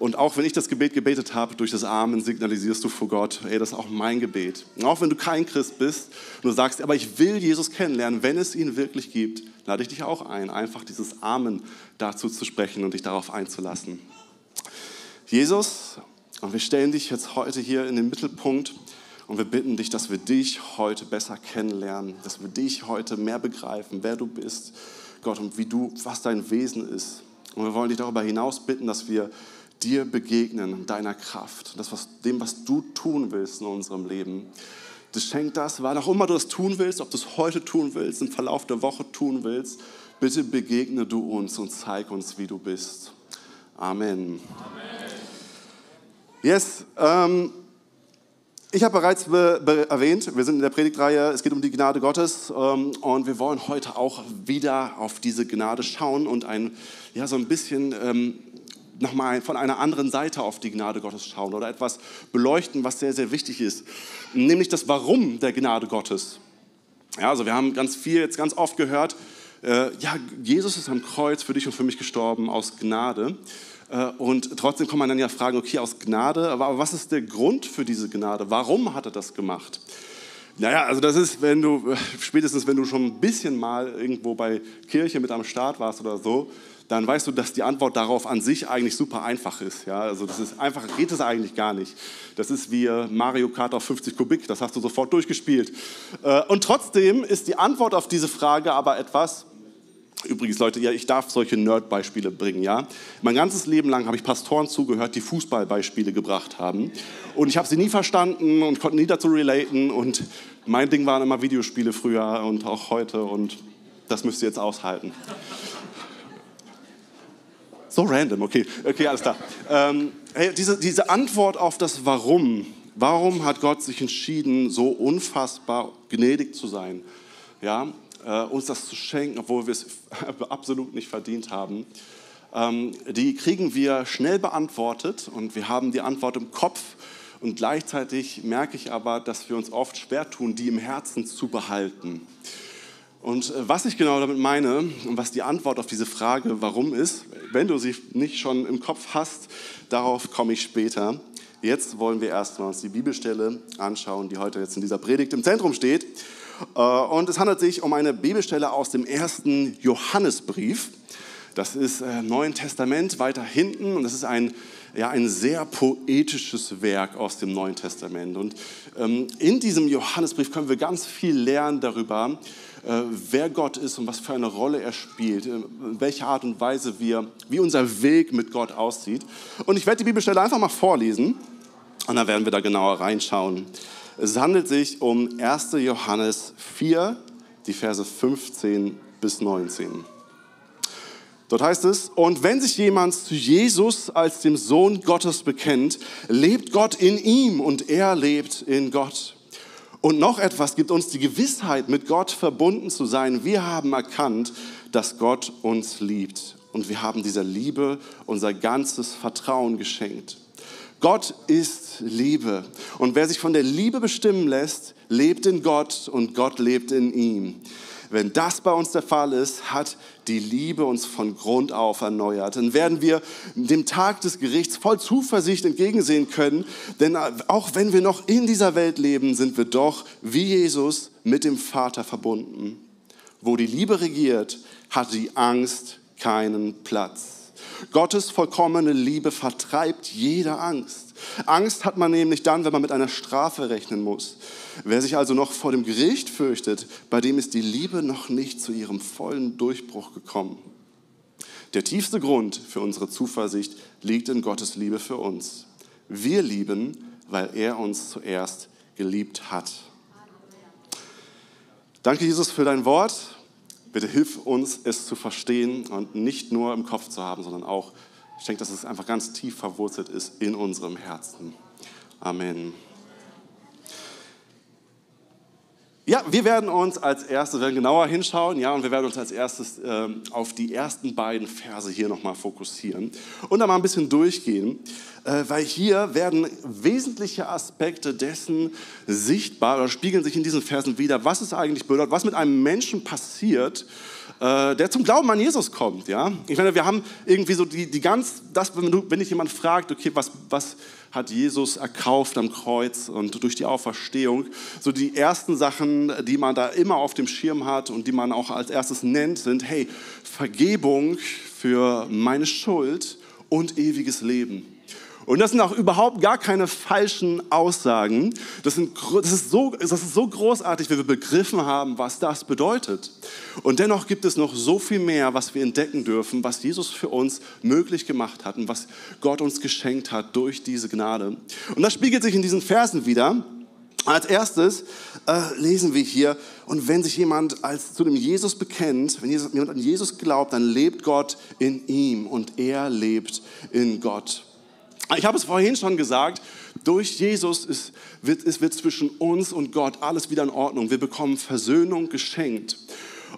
Speaker 4: Und auch wenn ich das Gebet gebetet habe, durch das Amen signalisierst du vor Gott, ey, das ist auch mein Gebet. Und auch wenn du kein Christ bist und du sagst, aber ich will Jesus kennenlernen, wenn es ihn wirklich gibt, lade ich dich auch ein, einfach dieses Amen dazu zu sprechen und dich darauf einzulassen. Jesus, und wir stellen dich jetzt heute hier in den Mittelpunkt und wir bitten dich, dass wir dich heute besser kennenlernen, dass wir dich heute mehr begreifen, wer du bist, Gott, und wie du, was dein Wesen ist. Und wir wollen dich darüber hinaus bitten, dass wir dir begegnen, deiner Kraft, das, was, dem, was du tun willst in unserem Leben. Das schenkt das, wann auch immer du das tun willst, ob du es heute tun willst, im Verlauf der Woche tun willst, bitte begegne du uns und zeig uns, wie du bist. Amen. Amen. Yes, ähm, ich habe bereits be, be, erwähnt, wir sind in der Predigtreihe, es geht um die Gnade Gottes ähm, und wir wollen heute auch wieder auf diese Gnade schauen und ein, ja, so ein bisschen ähm, nochmal von einer anderen Seite auf die Gnade Gottes schauen oder etwas beleuchten, was sehr, sehr wichtig ist. Nämlich das Warum der Gnade Gottes. Ja, also wir haben ganz viel, jetzt ganz oft gehört, äh, ja, Jesus ist am Kreuz für dich und für mich gestorben aus Gnade. Äh, und trotzdem kann man dann ja fragen, okay, aus Gnade, aber was ist der Grund für diese Gnade? Warum hat er das gemacht? Naja, also das ist, wenn du, spätestens wenn du schon ein bisschen mal irgendwo bei Kirche mit am Start warst oder so, dann weißt du, dass die Antwort darauf an sich eigentlich super einfach ist. Ja? Also das ist einfach, geht es eigentlich gar nicht. Das ist wie Mario Kart auf 50 Kubik, das hast du sofort durchgespielt. Äh, und trotzdem ist die Antwort auf diese Frage aber etwas, Übrigens, Leute, ja, ich darf solche Nerd-Beispiele bringen, ja. Mein ganzes Leben lang habe ich Pastoren zugehört, die Fußballbeispiele gebracht haben. Und ich habe sie nie verstanden und konnte nie dazu relaten. Und mein Ding waren immer Videospiele früher und auch heute. Und das müsst ihr jetzt aushalten. So random, okay, okay, alles klar. Ähm, hey, diese, diese Antwort auf das Warum, warum hat Gott sich entschieden, so unfassbar gnädig zu sein, ja, äh, uns das zu schenken, obwohl wir es *laughs* absolut nicht verdient haben, ähm, die kriegen wir schnell beantwortet und wir haben die Antwort im Kopf und gleichzeitig merke ich aber, dass wir uns oft schwer tun, die im Herzen zu behalten. Und äh, was ich genau damit meine und was die Antwort auf diese Frage, warum ist, wenn du sie nicht schon im Kopf hast, darauf komme ich später. Jetzt wollen wir erstmal uns die Bibelstelle anschauen, die heute jetzt in dieser Predigt im Zentrum steht. Äh, und es handelt sich um eine Bibelstelle aus dem ersten Johannesbrief. Das ist im äh, Neuen Testament weiter hinten und das ist ein, ja, ein sehr poetisches Werk aus dem Neuen Testament. Und ähm, in diesem Johannesbrief können wir ganz viel lernen darüber, wer Gott ist und was für eine Rolle er spielt, äh, in welcher Art und Weise wir, wie unser Weg mit Gott aussieht. Und ich werde die Bibelstelle einfach mal vorlesen und dann werden wir da genauer reinschauen. Es handelt sich um 1. Johannes 4, die Verse 15 bis 19. Dort heißt es, und wenn sich jemand zu Jesus als dem Sohn Gottes bekennt, lebt Gott in ihm und er lebt in Gott. Und noch etwas gibt uns die Gewissheit, mit Gott verbunden zu sein. Wir haben erkannt, dass Gott uns liebt. Und wir haben dieser Liebe unser ganzes Vertrauen geschenkt. Gott ist Liebe. Und wer sich von der Liebe bestimmen lässt, lebt in Gott und Gott lebt in ihm. Wenn das bei uns der Fall ist, hat die Liebe uns von Grund auf erneuert. Dann werden wir dem Tag des Gerichts voll Zuversicht entgegensehen können, denn auch wenn wir noch in dieser Welt leben, sind wir doch wie Jesus mit dem Vater verbunden. Wo die Liebe regiert, hat die Angst keinen Platz. Gottes vollkommene Liebe vertreibt jede Angst. Angst hat man nämlich dann, wenn man mit einer Strafe rechnen muss. Wer sich also noch vor dem Gericht fürchtet, bei dem ist die Liebe noch nicht zu ihrem vollen Durchbruch gekommen. Der tiefste Grund für unsere Zuversicht liegt in Gottes Liebe für uns. Wir lieben, weil er uns zuerst geliebt hat. Danke, Jesus, für dein Wort. Bitte hilf uns, es zu verstehen und nicht nur im Kopf zu haben, sondern auch, ich denke, dass es einfach ganz tief verwurzelt ist in unserem Herzen. Amen. Ja, wir werden uns als erstes, werden genauer hinschauen, ja, und wir werden uns als erstes äh, auf die ersten beiden Verse hier nochmal fokussieren und dann mal ein bisschen durchgehen, äh, weil hier werden wesentliche Aspekte dessen sichtbar oder spiegeln sich in diesen Versen wieder, was es eigentlich bedeutet, was mit einem Menschen passiert, äh, der zum Glauben an Jesus kommt, ja. Ich meine, wir haben irgendwie so die, die ganz, das, wenn, du, wenn dich jemand fragt, okay, was, was, hat Jesus erkauft am Kreuz und durch die Auferstehung. So die ersten Sachen, die man da immer auf dem Schirm hat und die man auch als erstes nennt, sind, hey, Vergebung für meine Schuld und ewiges Leben. Und das sind auch überhaupt gar keine falschen Aussagen. Das, sind, das, ist so, das ist so großartig, wenn wir begriffen haben, was das bedeutet. Und dennoch gibt es noch so viel mehr, was wir entdecken dürfen, was Jesus für uns möglich gemacht hat und was Gott uns geschenkt hat durch diese Gnade. Und das spiegelt sich in diesen Versen wieder. Als erstes äh, lesen wir hier, und wenn sich jemand als zu dem Jesus bekennt, wenn jemand an Jesus glaubt, dann lebt Gott in ihm und er lebt in Gott. Ich habe es vorhin schon gesagt, durch Jesus ist, wird, es wird zwischen uns und Gott alles wieder in Ordnung. Wir bekommen Versöhnung geschenkt.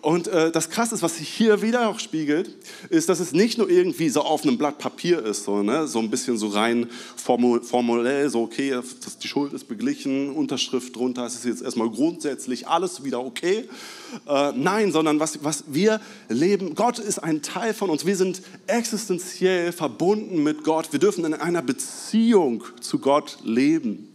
Speaker 4: Und äh, das Krasse ist, was sich hier wieder auch spiegelt, ist, dass es nicht nur irgendwie so auf einem Blatt Papier ist, so, ne? so ein bisschen so rein formulell, so okay, das, die Schuld ist beglichen, Unterschrift drunter, es ist jetzt erstmal grundsätzlich alles wieder okay. Äh, nein, sondern was, was wir leben, Gott ist ein Teil von uns, wir sind existenziell verbunden mit Gott, wir dürfen in einer Beziehung zu Gott leben.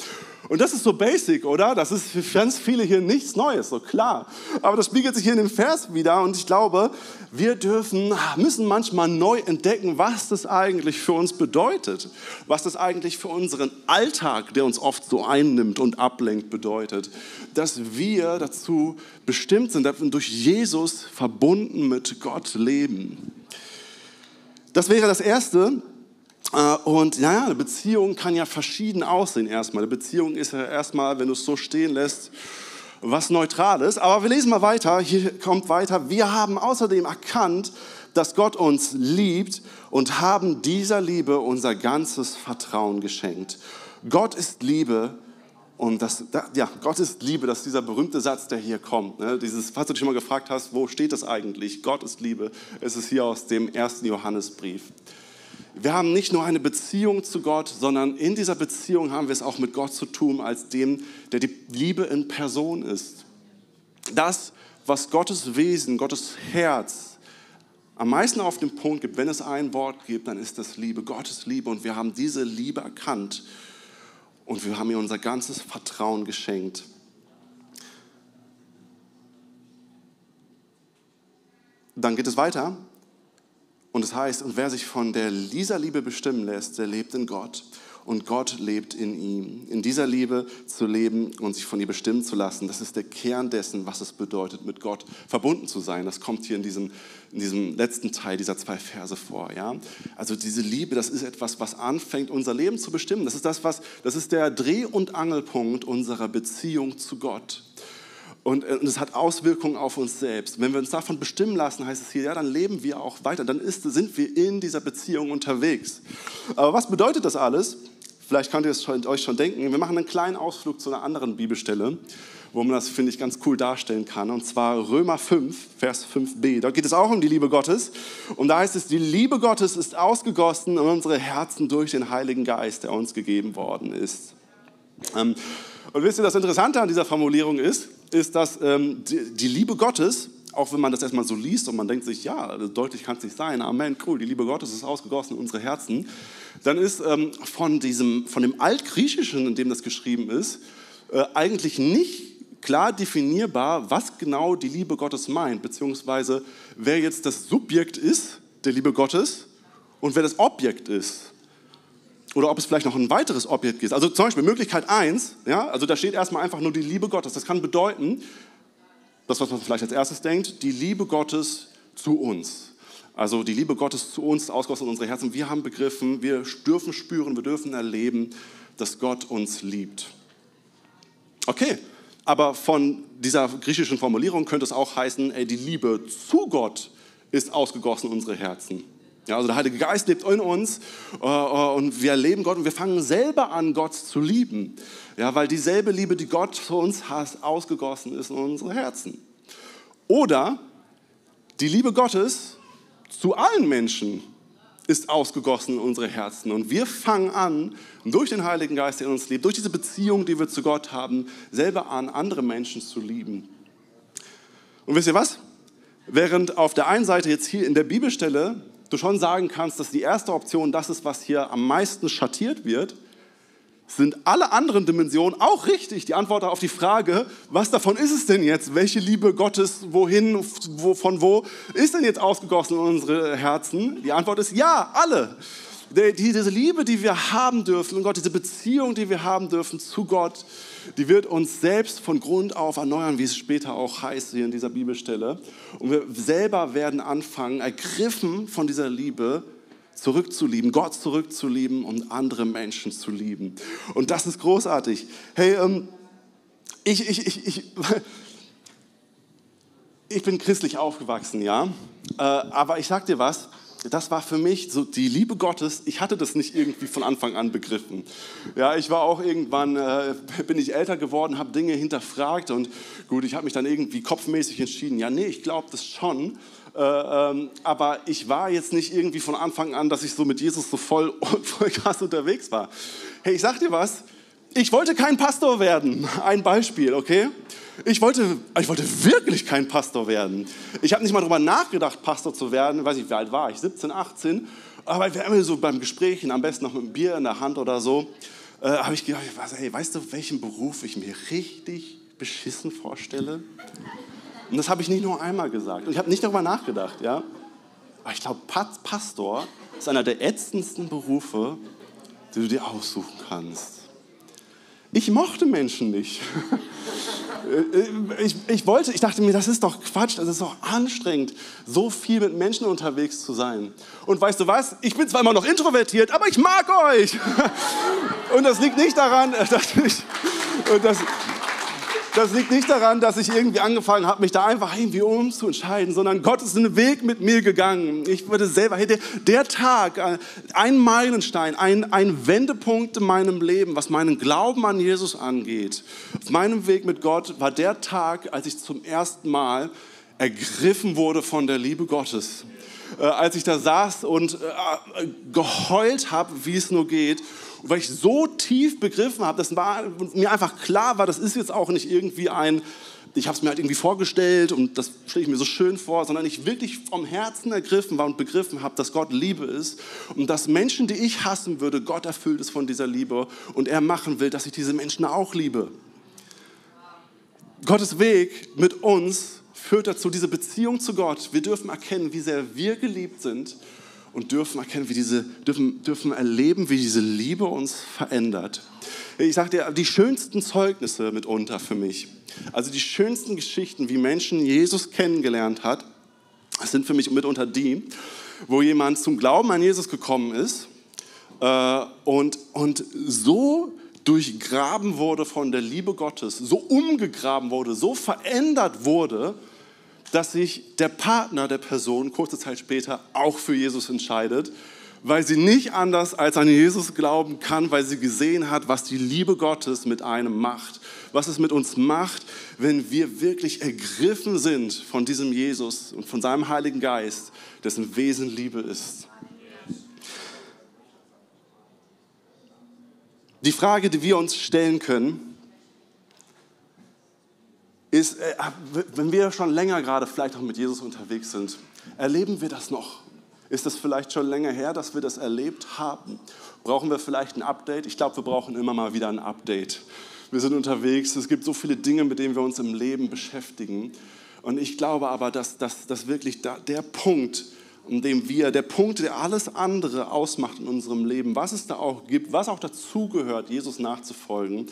Speaker 4: Und das ist so basic, oder? Das ist für ganz viele hier nichts Neues, so klar. Aber das spiegelt sich hier in dem Vers wieder und ich glaube, wir dürfen, müssen manchmal neu entdecken, was das eigentlich für uns bedeutet. Was das eigentlich für unseren Alltag, der uns oft so einnimmt und ablenkt, bedeutet. Dass wir dazu bestimmt sind, dass wir durch Jesus verbunden mit Gott leben. Das wäre das Erste. Äh, und naja, eine Beziehung kann ja verschieden aussehen erstmal. Eine Beziehung ist ja erstmal, wenn du es so stehen lässt, was Neutrales. Aber wir lesen mal weiter. Hier kommt weiter. Wir haben außerdem erkannt, dass Gott uns liebt und haben dieser Liebe unser ganzes Vertrauen geschenkt. Gott ist Liebe und das, ja, Gott ist Liebe, das ist dieser berühmte Satz, der hier kommt. Ne? Dieses, falls du dich schon mal gefragt hast, wo steht das eigentlich? Gott ist Liebe. Es ist hier aus dem ersten Johannesbrief. Wir haben nicht nur eine Beziehung zu Gott, sondern in dieser Beziehung haben wir es auch mit Gott zu tun, als dem, der die Liebe in Person ist. Das, was Gottes Wesen, Gottes Herz am meisten auf den Punkt gibt, wenn es ein Wort gibt, dann ist das Liebe, Gottes Liebe. Und wir haben diese Liebe erkannt und wir haben ihr unser ganzes Vertrauen geschenkt. Dann geht es weiter. Und es das heißt, und wer sich von der, dieser Liebe bestimmen lässt, der lebt in Gott und Gott lebt in ihm. In dieser Liebe zu leben und sich von ihr bestimmen zu lassen, das ist der Kern dessen, was es bedeutet, mit Gott verbunden zu sein. Das kommt hier in diesem, in diesem letzten Teil dieser zwei Verse vor. Ja? Also diese Liebe, das ist etwas, was anfängt, unser Leben zu bestimmen. Das ist, das, was, das ist der Dreh- und Angelpunkt unserer Beziehung zu Gott. Und, äh, und es hat Auswirkungen auf uns selbst. Wenn wir uns davon bestimmen lassen, heißt es hier, ja, dann leben wir auch weiter. Dann ist, sind wir in dieser Beziehung unterwegs. Aber was bedeutet das alles? Vielleicht könnt ihr es euch schon denken. Wir machen einen kleinen Ausflug zu einer anderen Bibelstelle, wo man das, finde ich, ganz cool darstellen kann. Und zwar Römer 5, Vers 5b. Dort geht es auch um die Liebe Gottes. Und da heißt es, die Liebe Gottes ist ausgegossen in unsere Herzen durch den Heiligen Geist, der uns gegeben worden ist. Ähm, und wisst ihr, das Interessante an dieser Formulierung ist, ist, dass ähm, die, die, Liebe Gottes, auch wenn man das erstmal so liest und man denkt sich, ja, deutlich kann es nicht sein, Amen, cool, die Liebe Gottes ist ausgegossen in unsere Herzen, dann ist ähm, von, diesem, von dem Altgriechischen, in dem das geschrieben ist, äh, eigentlich nicht klar definierbar, was genau die Liebe Gottes meint, beziehungsweise wer jetzt das Subjekt ist der Liebe Gottes und wer das Objekt ist. Oder ob es vielleicht noch ein weiteres Objekt gibt. Also zum Beispiel Möglichkeit 1, ja, also da steht erstmal einfach nur die Liebe Gottes. Das kann bedeuten, das, was man vielleicht als erstes denkt, die Liebe Gottes zu uns. Also die Liebe Gottes zu uns ausgossen in unsere Herzen. Wir haben begriffen, wir dürfen spüren, wir dürfen erleben, dass Gott uns liebt. Okay, aber von dieser griechischen Formulierung könnte es auch heißen, ey, die Liebe zu Gott ist ausgegossen in unsere Herzen. Ja, also der Heilige Geist lebt in uns äh, äh, und wir erleben Gott und wir fangen selber an, Gott zu lieben. Ja, weil dieselbe Liebe, die Gott zu uns hat, ausgegossen ist in unsere Herzen. Oder die Liebe Gottes zu allen Menschen ist ausgegossen in unsere Herzen. Und wir fangen an, durch den Heiligen Geist, der in uns lebt, durch diese Beziehung, die wir zu Gott haben, selber an, andere Menschen zu lieben. Und wisst ihr was? Während auf der einen Seite jetzt hier in der Bibelstelle du schon sagen kannst, dass die erste Option das ist, was hier am meisten schattiert wird, sind alle anderen Dimensionen auch richtig. Die Antwort auf die Frage, was davon ist es denn jetzt? Welche Liebe Gottes, wohin, wo, von wo ist denn jetzt ausgegossen in unsere Herzen? Die Antwort ist ja, alle. Diese Liebe, die wir haben dürfen, und Gott, diese Beziehung, die wir haben dürfen zu Gott, die wird uns selbst von Grund auf erneuern, wie es später auch heißt hier in dieser Bibelstelle. Und wir selber werden anfangen, ergriffen von dieser Liebe, zurückzulieben, Gott zurückzulieben und andere Menschen zu lieben. Und das ist großartig. Hey, ähm, ich, ich, ich, ich, *laughs* ich bin christlich aufgewachsen, ja. Äh, aber ich sag dir was, das war für mich so die Liebe Gottes. Ich hatte das nicht irgendwie von Anfang an begriffen. Ja, ich war auch irgendwann, äh, bin ich älter geworden, habe Dinge hinterfragt und gut, ich habe mich dann irgendwie kopfmäßig entschieden. Ja, nee, ich glaube das schon. Äh, ähm, aber ich war jetzt nicht irgendwie von Anfang an, dass ich so mit Jesus so voll, *laughs* voll krass unterwegs war. Hey, ich sag dir was. Ich wollte kein Pastor werden. Ein Beispiel, okay? Ich wollte, ich wollte wirklich kein Pastor werden. Ich habe nicht mal darüber nachgedacht, Pastor zu werden. Ich weiß nicht, wie alt war ich? 17, 18. Aber wir haben so beim Gesprächen, am besten noch mit einem Bier in der Hand oder so, äh, habe ich gedacht, hey, weißt du, welchen Beruf ich mir richtig beschissen vorstelle? Und das habe ich nicht nur einmal gesagt. Und ich habe nicht darüber nachgedacht, ja. Aber ich glaube, Pastor ist einer der ätzendsten Berufe, die du dir aussuchen kannst. Ich mochte Menschen nicht. *laughs* Ich, ich, wollte, ich dachte mir, das ist doch Quatsch, das ist doch anstrengend, so viel mit Menschen unterwegs zu sein. Und weißt du was? Ich bin zwar immer noch introvertiert, aber ich mag euch. *laughs* Und das liegt nicht daran, *laughs* dass ich, das, das liegt nicht daran, dass ich irgendwie angefangen habe, mich da einfach irgendwie umzuentscheiden, sondern Gott ist einen Weg mit mir gegangen. Ich würde selber, hey, der, der Tag, äh, ein Meilenstein, ein, ein Wendepunkt in meinem Leben, was meinen Glauben an Jesus angeht, auf meinem Weg mit Gott, war der Tag, als ich zum ersten Mal ergriffen wurde von der Liebe Gottes. Äh, als ich da saß und äh, geheult habe, wie es nur geht weil ich so tief begriffen habe, dass mir einfach klar war, das ist jetzt auch nicht irgendwie ein, ich habe es mir halt irgendwie vorgestellt und das stelle ich mir so schön vor, sondern ich wirklich vom Herzen ergriffen war und begriffen habe, dass Gott Liebe ist und dass Menschen, die ich hassen würde, Gott erfüllt ist von dieser Liebe und er machen will, dass ich diese Menschen auch liebe. Gottes Weg mit uns führt dazu, diese Beziehung zu Gott. Wir dürfen erkennen, wie sehr wir geliebt sind und dürfen erkennen, wie diese, dürfen, dürfen erleben, wie diese Liebe uns verändert. Ich sage dir, die schönsten Zeugnisse mitunter für mich, also die schönsten Geschichten, wie Menschen Jesus kennengelernt hat, sind für mich mitunter die, wo jemand zum Glauben an Jesus gekommen ist äh, und, und so durchgraben wurde von der Liebe Gottes, so umgegraben wurde, so verändert wurde, dass sich der Partner der Person kurze Zeit später auch für Jesus entscheidet, weil sie nicht anders als an Jesus glauben kann, weil sie gesehen hat, was die Liebe Gottes mit einem macht, was es mit uns macht, wenn wir wirklich ergriffen sind von diesem Jesus und von seinem Heiligen Geist, dessen Wesen Liebe ist. Die Frage, die wir uns stellen können, ist, äh, wenn wir schon länger gerade vielleicht auch mit Jesus unterwegs sind, erleben wir das noch? Ist es vielleicht schon länger her, dass wir das erlebt haben? Brauchen wir vielleicht ein Update? Ich glaube, wir brauchen immer mal wieder ein Update. Wir sind unterwegs, es gibt so viele Dinge, mit denen wir uns im Leben beschäftigen. Und ich glaube aber, dass, dass, dass wirklich da, der Punkt, um dem wir, der Punkt, der alles andere ausmacht in unserem Leben, was es da auch gibt, was auch dazugehört, Jesus nachzufolgen,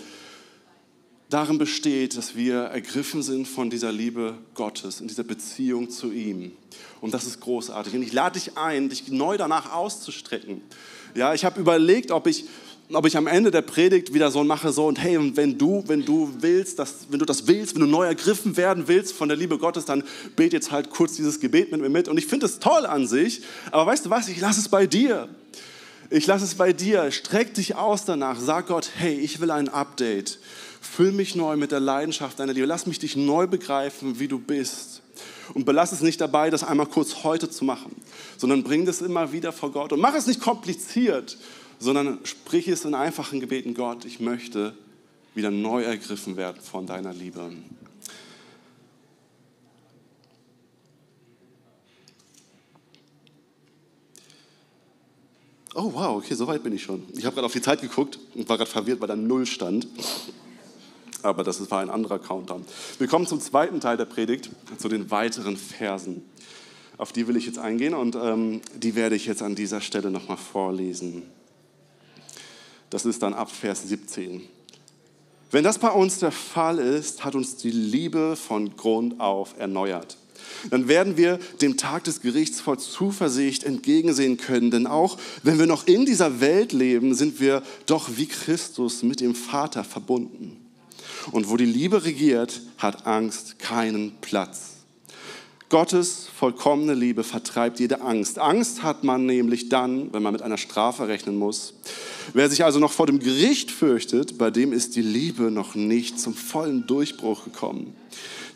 Speaker 4: darin besteht, dass wir ergriffen sind von dieser Liebe Gottes, in dieser Beziehung zu ihm. Und das ist großartig. Und ich lade dich ein, dich neu danach auszustrecken. Ja, ich habe überlegt, ob ich ob ich am Ende der Predigt wieder so mache, so und hey, wenn du, wenn du willst, dass, wenn du das willst, wenn du neu ergriffen werden willst von der Liebe Gottes, dann bete jetzt halt kurz dieses Gebet mit mir mit. Und ich finde es toll an sich, aber weißt du was, ich lasse es bei dir. Ich lasse es bei dir. Streck dich aus danach. Sag Gott, hey, ich will ein Update. Füll mich neu mit der Leidenschaft deiner Liebe. Lass mich dich neu begreifen, wie du bist. Und belass es nicht dabei, das einmal kurz heute zu machen, sondern bring das immer wieder vor Gott. Und mach es nicht kompliziert, sondern sprich es in einfachen Gebeten, Gott, ich möchte wieder neu ergriffen werden von deiner Liebe. Oh wow, okay, so weit bin ich schon. Ich habe gerade auf die Zeit geguckt und war gerade verwirrt, weil da Null stand. Aber das war ein anderer Countdown. Wir kommen zum zweiten Teil der Predigt, zu den weiteren Versen. Auf die will ich jetzt eingehen und ähm, die werde ich jetzt an dieser Stelle nochmal vorlesen. Das ist dann ab Vers 17. Wenn das bei uns der Fall ist, hat uns die Liebe von Grund auf erneuert. Dann werden wir dem Tag des Gerichts voll Zuversicht entgegensehen können. Denn auch wenn wir noch in dieser Welt leben, sind wir doch wie Christus mit dem Vater verbunden. Und wo die Liebe regiert, hat Angst keinen Platz. Gottes vollkommene Liebe vertreibt jede Angst. Angst hat man nämlich dann, wenn man mit einer Strafe rechnen muss. Wer sich also noch vor dem Gericht fürchtet, bei dem ist die Liebe noch nicht zum vollen Durchbruch gekommen.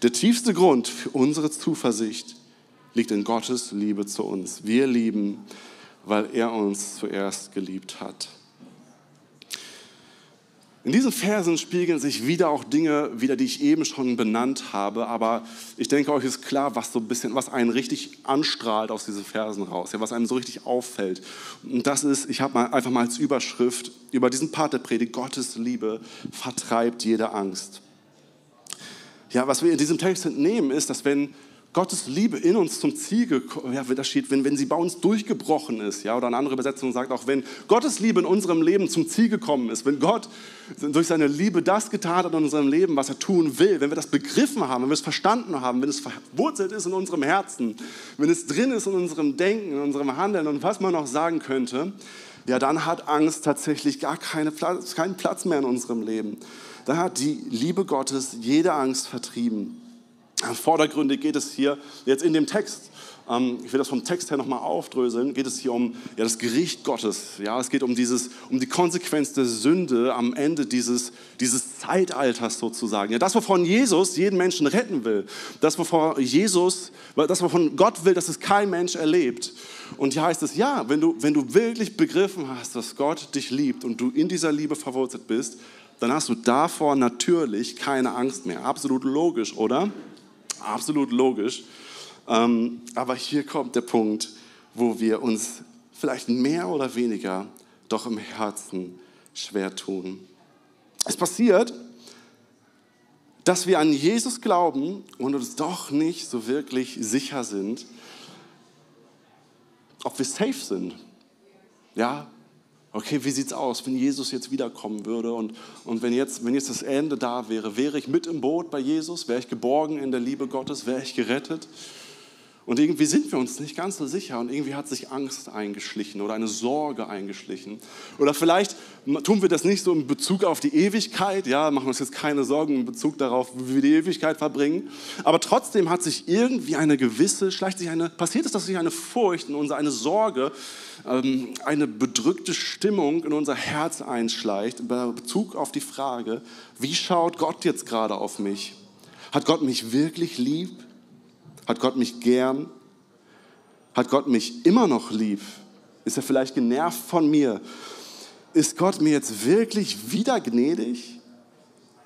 Speaker 4: Der tiefste Grund für unsere Zuversicht liegt in Gottes Liebe zu uns. Wir lieben, weil er uns zuerst geliebt hat. In diesen Versen spiegeln sich wieder auch Dinge wieder, die ich eben schon benannt habe, aber ich denke, euch ist klar, was so ein bisschen, was einen richtig anstrahlt aus diesen Versen raus, ja, was einem so richtig auffällt. Und das ist, ich habe mal einfach mal als Überschrift über diesen Part der Predigt, Gottes Liebe vertreibt jede Angst. Ja, was wir in diesem Text entnehmen, ist, dass wenn Gottes Liebe in uns zum Ziel gekommen, ja, da steht, wenn, wenn sie bei uns durchgebrochen ist, ja, oder eine andere Übersetzung sagt auch, wenn Gottes Liebe in unserem Leben zum Ziel gekommen ist, wenn Gott durch seine Liebe das getan hat in unserem Leben, was er tun will, wenn wir das begriffen haben, wenn wir es verstanden haben, wenn es verwurzelt ist in unserem Herzen, wenn es drin ist in unserem Denken, in unserem Handeln und was man noch sagen könnte, ja, dann hat Angst tatsächlich gar keine Platz, keinen Platz mehr in unserem Leben. Da hat die Liebe Gottes jede Angst vertrieben. Vordergründig geht es hier jetzt in dem Text. Ähm, ich will das vom Text her nochmal aufdröseln. Geht es hier um ja, das Gericht Gottes. Ja, es geht um, dieses, um die Konsequenz der Sünde am Ende dieses, dieses Zeitalters sozusagen. Ja, das, wovon Jesus jeden Menschen retten will. Das, wovon Jesus, das, wovon Gott will, dass es kein Mensch erlebt. Und hier heißt es, ja, wenn du, wenn du wirklich begriffen hast, dass Gott dich liebt und du in dieser Liebe verwurzelt bist, dann hast du davor natürlich keine Angst mehr. Absolut logisch, oder? Absolut logisch. Ähm, aber hier kommt der Punkt, wo wir uns vielleicht mehr oder weniger doch im Herzen schwer tun. Es passiert, dass wir an Jesus glauben und uns doch nicht so wirklich sicher sind, ob wir safe sind. Ja, okay, wie sieht es aus, wenn Jesus jetzt wiederkommen würde und, und wenn, jetzt, wenn jetzt das Ende da wäre, wäre ich mit im Boot bei Jesus, wäre ich geborgen in der Liebe Gottes, wäre ich gerettet? Und irgendwie sind wir uns nicht ganz so sicher und irgendwie hat sich Angst eingeschlichen oder eine Sorge eingeschlichen. Oder vielleicht tun wir das nicht so in Bezug auf die Ewigkeit, ja, machen uns jetzt keine Sorgen in Bezug darauf, wie wir die Ewigkeit verbringen. Aber trotzdem hat sich irgendwie eine gewisse, schleicht sich eine, passiert es, dass sich eine Furcht uns, eine Sorge, ähm, eine bedrückte Stimmung in unser Herz einschleicht in Bezug auf die Frage, wie schaut Gott jetzt gerade auf mich? Hat Gott mich wirklich lieb? Hat Gott mich gern? Hat Gott mich immer noch lieb? Ist er vielleicht genervt von mir? Ist Gott mir jetzt wirklich wieder gnädig?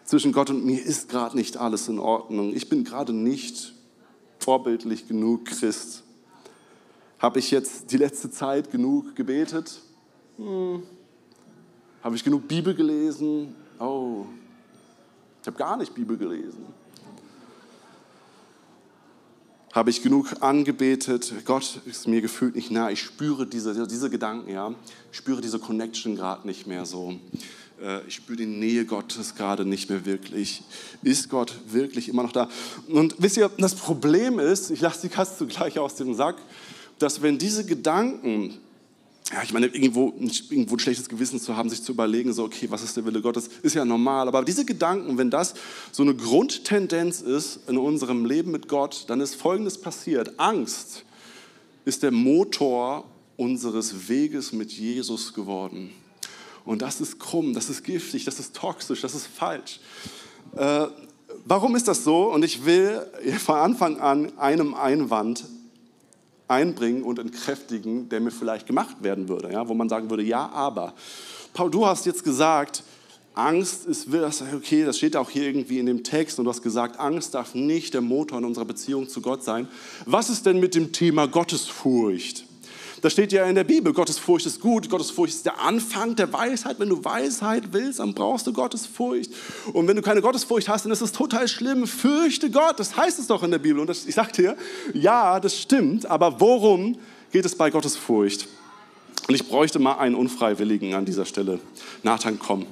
Speaker 4: Zwischen Gott und mir ist gerade nicht alles in Ordnung. Ich bin gerade nicht vorbildlich genug Christ. Habe ich jetzt die letzte Zeit genug gebetet? Hm. Habe ich genug Bibel gelesen? Oh, ich habe gar nicht Bibel gelesen. habe ich genug angebetet. Gott ist mir gefühlt nicht nah. Ich spüre diese, diese Gedanken, ja. Ich spüre diese Connection gerade nicht mehr so. Äh, ich spüre die Nähe Gottes gerade nicht mehr wirklich. Ist Gott wirklich immer noch da? Und wisst ihr, das Problem ist, ich lasse die Katze gleich aus dem Sack, dass wenn diese Gedanken ja, ich meine, irgendwo, irgendwo ein schlechtes Gewissen zu haben, sich zu überlegen, so, okay, was ist der Wille Gottes, ist ja normal. Aber diese Gedanken, wenn das so eine Grundtendenz ist in unserem Leben mit Gott, dann ist Folgendes passiert. Angst ist der Motor unseres Weges mit Jesus geworden. Und das ist krumm, das ist giftig, das ist toxisch, das ist falsch. Äh, warum ist das so? Und ich will von Anfang an einem Einwand einbringen und entkräftigen, der mir vielleicht gemacht werden würde, ja, wo man sagen würde, ja, aber. Paul, du hast jetzt gesagt, Angst ist, okay, das steht auch hier irgendwie in dem Text und du hast gesagt, Angst darf nicht der Motor in unserer Beziehung zu Gott sein. Was ist denn mit dem Thema Gottesfurcht? Das steht ja in der Bibel, Gottesfurcht ist gut, Gottesfurcht ist der Anfang der Weisheit. Wenn du Weisheit willst, dann brauchst du Gottesfurcht. Und wenn du keine Gottesfurcht hast, dann ist es total schlimm. Fürchte Gott, das heißt es doch in der Bibel. Und das, ich sage dir, ja, das stimmt, aber worum geht es bei Gottesfurcht? Und ich bräuchte mal einen Unfreiwilligen an dieser Stelle. Nathan, komm.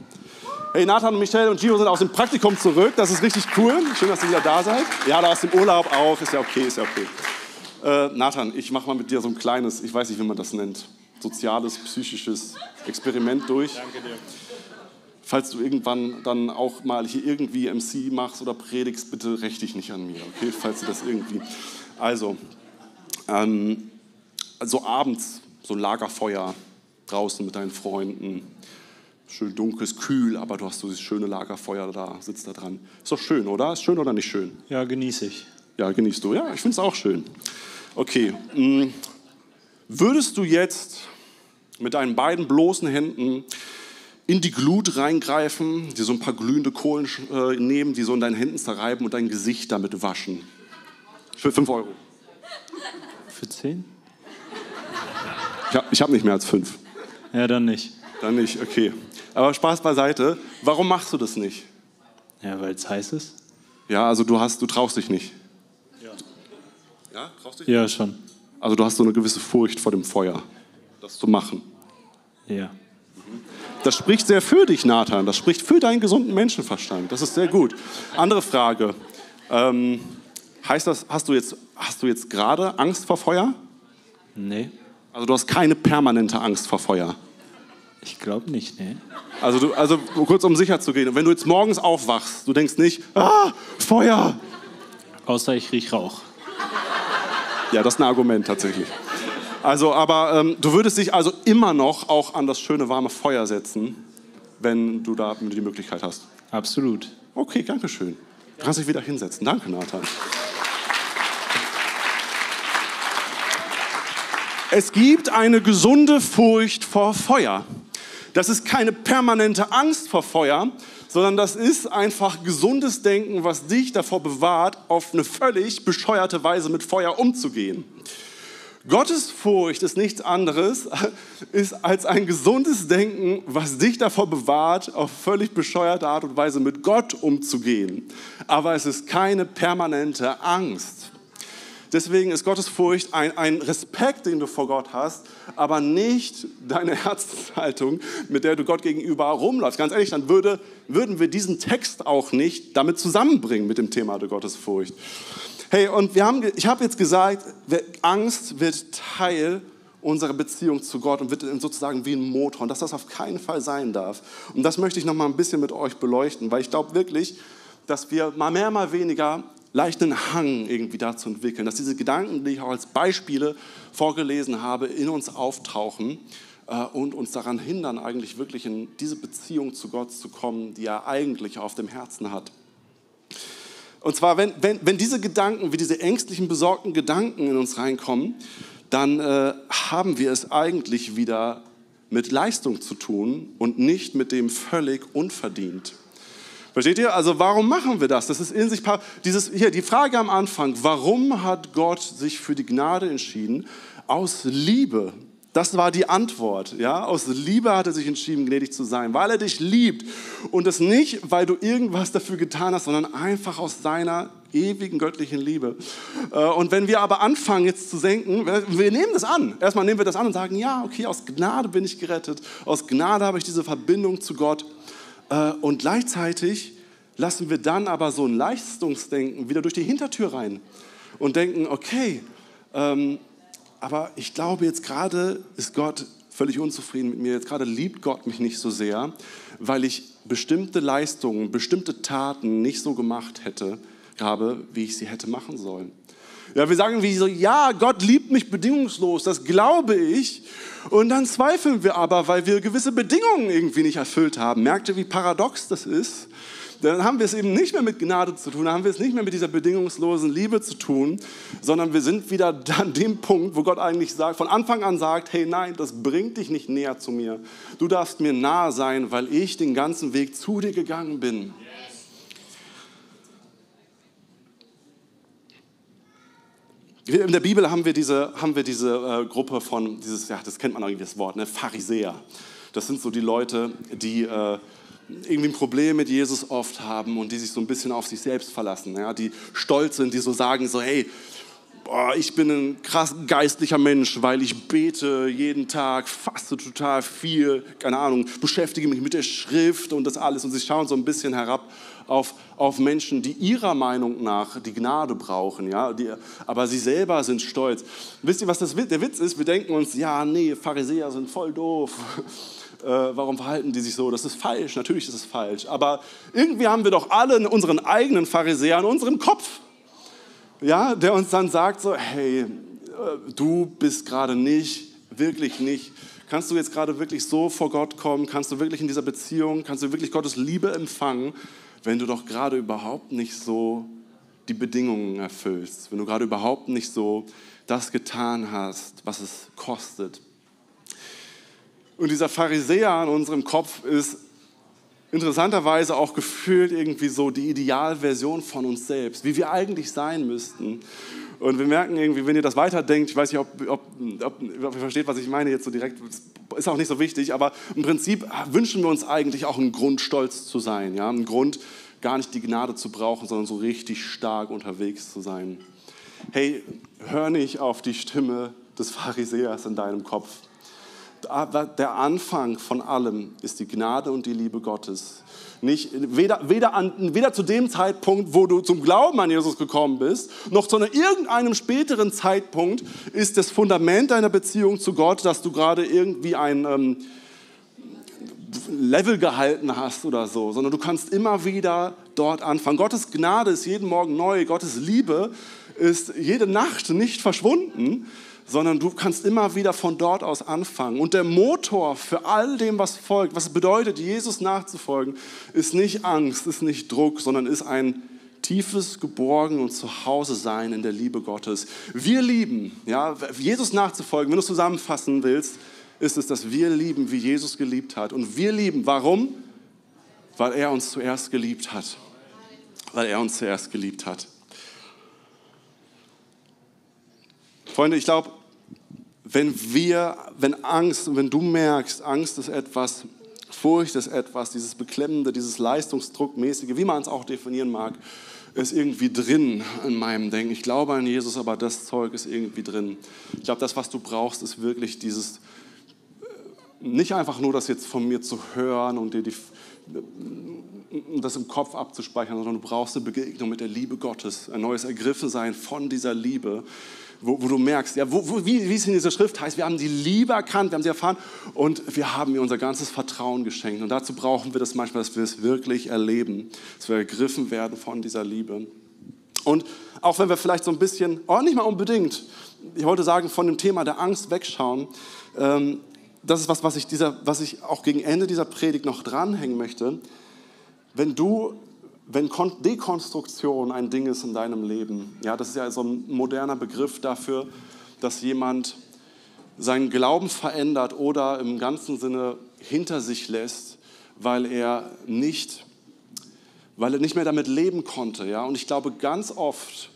Speaker 4: Hey, Nathan und Michelle und Gio sind aus dem Praktikum zurück. Das ist richtig cool. Schön, dass ihr wieder da seid. Ja, da aus dem Urlaub auch. Ist ja okay, ist ja okay. Äh, Nathan, ich mache mal mit dir so ein kleines, ich weiß nicht, wie man das nennt, soziales, psychisches Experiment durch. Danke dir. Falls du irgendwann dann auch mal hier irgendwie MC machst oder predigst, bitte räch dich nicht an mir, okay? Falls du das irgendwie. Also, ähm, also abends, so Lagerfeuer draußen mit deinen Freunden. Schön dunkles, kühl, aber du hast so dieses schöne Lagerfeuer da, sitzt da dran. Ist doch schön, oder? Ist schön oder nicht schön?
Speaker 5: Ja, genieße ich.
Speaker 4: Ja, genießt du. Ja, ich finde es auch schön. Okay, mm, würdest du jetzt mit deinen beiden bloßen Händen in die Glut reingreifen, dir so ein paar glühende Kohlen äh, nehmen, die so in deinen Händen zerreiben und dein Gesicht damit waschen? Für 5 Euro.
Speaker 5: Für 10?
Speaker 4: Ich habe hab nicht mehr als 5.
Speaker 5: Ja, dann nicht.
Speaker 4: Dann nicht, okay. Aber Spaß beiseite. Warum machst du das nicht?
Speaker 5: Ja, weil es heiß ist.
Speaker 4: Ja, also du, hast, du traust dich nicht.
Speaker 5: Ja, traust dich? Ja, schon.
Speaker 4: Also du hast so eine gewisse Furcht vor dem Feuer, das zu machen.
Speaker 5: Ja.
Speaker 4: Das spricht sehr für dich, Nathan. Das spricht für deinen gesunden Menschenverstand. Das ist sehr gut. Andere Frage. Ähm, heißt das, hast du jetzt, hast du jetzt gerade Angst vor Feuer?
Speaker 5: Nee.
Speaker 4: Also du hast keine permanente Angst vor Feuer?
Speaker 5: Ich glaube nicht, nee.
Speaker 4: Also, du, also kurz um sicher zu gehen, wenn du jetzt morgens aufwachst, du denkst nicht, ah, Feuer.
Speaker 5: Außer ich riech Rauch.
Speaker 4: Ja, das ist ein Argument tatsächlich. Also, aber ähm, du würdest dich also immer noch auch an das schöne warme Feuer setzen, wenn du da die Möglichkeit hast.
Speaker 5: Absolut.
Speaker 4: Okay, danke schön. Du kannst dich wieder hinsetzen. Danke, Nathan. Es gibt eine gesunde Furcht vor Feuer. Das ist keine permanente Angst vor Feuer, sondern das ist einfach gesundes Denken, was dich davor bewahrt, auf eine völlig bescheuerte Weise mit Feuer umzugehen. Gottesfurcht ist nichts anderes *laughs* ist als ein gesundes Denken, was dich davor bewahrt, auf völlig bescheuerte Art und Weise mit Gott umzugehen. Aber es ist keine permanente Angst. Deswegen ist Gottesfurcht ein, ein Respekt, den du vor Gott hast, aber nicht deine *laughs* Herzenshaltung, mit der du Gott gegenüber rumläufst. Ganz ehrlich, dann würde, würden wir diesen Text auch nicht damit zusammenbringen mit dem Thema der Gottesfurcht. Hey, und wir haben, ich habe jetzt gesagt, Angst wird Teil unserer Beziehung zu Gott und wird sozusagen wie ein Motor und dass das auf keinen Fall sein darf. Und das möchte ich noch mal ein bisschen mit euch beleuchten, weil ich glaube wirklich, dass wir mal mehr, mal weniger leicht einen Hang irgendwie dazu entwickeln, dass diese Gedanken, die ich auch als Beispiele vorgelesen habe, in uns auftauchen äh, und uns daran hindern, eigentlich wirklich in diese Beziehung zu Gott zu kommen, die er eigentlich auf dem Herzen hat. Und zwar, wenn, wenn, wenn diese Gedanken, wie diese ängstlichen, besorgten Gedanken in uns reinkommen, dann äh, haben wir es eigentlich wieder mit Leistung zu tun und nicht mit dem völlig unverdient. Versteht ihr? Also warum machen wir das? Das ist in sich dieses hier die Frage am Anfang, warum hat Gott sich für die Gnade entschieden? Aus Liebe. Das war die Antwort, ja? Aus Liebe hat er sich entschieden, gnädig zu sein, weil er dich liebt und das nicht, weil du irgendwas dafür getan hast, sondern einfach aus seiner ewigen göttlichen Liebe. Äh, und wenn wir aber anfangen jetzt zu senken, wir nehmen das an. Erstmal nehmen wir das an und sagen, ja, okay, aus Gnade bin ich gerettet. Aus Gnade habe ich diese Verbindung zu Gott. Äh, und gleichzeitig lassen wir dann aber so ein Leistungsdenken wieder durch die Hintertür rein und denken, okay, ähm, aber ich glaube jetzt gerade ist Gott völlig unzufrieden mit mir. Jetzt gerade liebt Gott mich nicht so sehr, weil ich bestimmte Leistungen, bestimmte Taten nicht so gemacht hätte, habe, wie ich sie hätte machen sollen. Ja, wir sagen wie so, ja, Gott liebt mich bedingungslos, das glaube ich. Und dann zweifeln wir aber, weil wir gewisse Bedingungen irgendwie nicht erfüllt haben. Merkt ihr, wie paradox das ist? dann haben wir es eben nicht mehr mit Gnade zu tun, dann haben wir es nicht mehr mit dieser bedingungslosen Liebe zu tun, sondern wir sind wieder *laughs* an dem Punkt, wo Gott eigentlich sagt, von Anfang an sagt, hey nein, das bringt dich nicht näher zu mir. Du darfst mir nahe sein, weil ich den ganzen Weg zu dir gegangen bin. In der Bibel haben wir diese, haben wir diese äh, Gruppe von, dieses, ja, das kennt man irgendwie das Wort, ne, Pharisäer. Das sind so die Leute, die äh, irgendwie ein Problem mit Jesus oft haben und die sich so ein bisschen auf sich selbst verlassen, ja, die stolz sind, die so sagen so, hey, boah, ich bin ein krass geistlicher Mensch, weil ich bete jeden Tag, faste total viel, keine Ahnung, beschäftige mich mit der Schrift und das alles und sie schauen so ein bisschen herab auf, auf Menschen, die ihrer Meinung nach die Gnade brauchen, ja, die, aber sie selber sind stolz. Wisst ihr, was das, der Witz ist? Wir denken uns, ja, nee, Pharisäer sind voll doof *laughs* äh, warum verhalten die sich so? Das ist falsch, natürlich ist es falsch. Aber irgendwie haben wir doch alle unseren eigenen Pharisäer in unserem Kopf, ja, der uns dann sagt so, hey, äh, du bist gerade nicht, wirklich nicht. Kannst du jetzt gerade wirklich so vor Gott kommen? Kannst du wirklich in dieser Beziehung, kannst du wirklich Gottes Liebe empfangen, wenn du doch gerade überhaupt nicht so die Bedingungen erfüllst, wenn du gerade überhaupt nicht so das getan hast, was es kostet, und dieser Pharisäer in unserem Kopf ist interessanterweise auch gefühlt irgendwie so die Idealversion von uns selbst, wie wir eigentlich sein müssten. Und wir merken irgendwie, wenn ihr das weiterdenkt, ich weiß nicht, ob, ob, ob, ob ihr versteht, was ich meine jetzt so direkt, ist auch nicht so wichtig, aber im Prinzip wünschen wir uns eigentlich auch einen Grund, stolz zu sein. Ja? Einen Grund, gar nicht die Gnade zu brauchen, sondern so richtig stark unterwegs zu sein. Hey, hör nicht auf die Stimme des Pharisäers in deinem Kopf der Anfang von allem ist die Gnade und die Liebe Gottes. Nicht, weder, weder, an, weder zu dem Zeitpunkt, wo du zum Glauben an Jesus gekommen bist, noch zu irgendeinem späteren Zeitpunkt ist das Fundament deiner Beziehung zu Gott, dass du gerade irgendwie ein ähm, Level gehalten hast oder so, sondern du kannst immer wieder dort anfangen. Gottes Gnade ist jeden Morgen neu, Gottes Liebe ist jede Nacht nicht verschwunden sondern du kannst immer wieder von dort aus anfangen. Und der Motor für all dem, was folgt, was bedeutet, Jesus nachzufolgen, ist nicht Angst, ist nicht Druck, sondern ist ein tiefes Geborgen und Zuhause sein in der Liebe Gottes. Wir lieben, ja, Jesus nachzufolgen, wenn du es zusammenfassen willst, ist es, dass wir lieben, wie Jesus geliebt hat. Und wir lieben, warum? Weil er uns zuerst geliebt hat. Weil er uns zuerst geliebt hat. Freunde, ich glaube, wenn wir, wenn Angst, wenn du merkst, Angst ist etwas, Furcht ist etwas, dieses Beklemmende, dieses Leistungsdruckmäßige, wie man es auch definieren mag, ist irgendwie drin in meinem Denken. Ich glaube an Jesus, aber das Zeug ist irgendwie drin. Ich glaube, das, was du brauchst, ist wirklich dieses, äh, nicht einfach nur das jetzt von mir zu hören und dir die, das im Kopf abzuspeichern, sondern du brauchst eine Begegnung mit der Liebe Gottes, ein neues Ergriffensein von dieser Liebe, wo, wo du merkst, ja, wo, wo, wie, wie es in dieser Schrift heißt, wir haben die Liebe erkannt, wir haben sie erfahren und wir haben ihr unser ganzes Vertrauen geschenkt. Und dazu brauchen wir das manchmal, dass wir es wirklich erleben, dass wir ergriffen werden von dieser Liebe. Und auch wenn wir vielleicht so ein bisschen, oh, nicht mal unbedingt, ich wollte sagen, von dem Thema der Angst wegschauen, ähm, das ist was, was ich, dieser, was ich auch gegen Ende dieser Predigt noch dranhängen möchte. Wenn du wenn Dekonstruktion ein Ding ist in deinem Leben, ja, das ist ja so ein moderner Begriff dafür, dass jemand seinen Glauben verändert oder im ganzen Sinne hinter sich lässt, weil er nicht, weil er nicht mehr damit leben konnte. Ja? Und ich glaube, ganz oft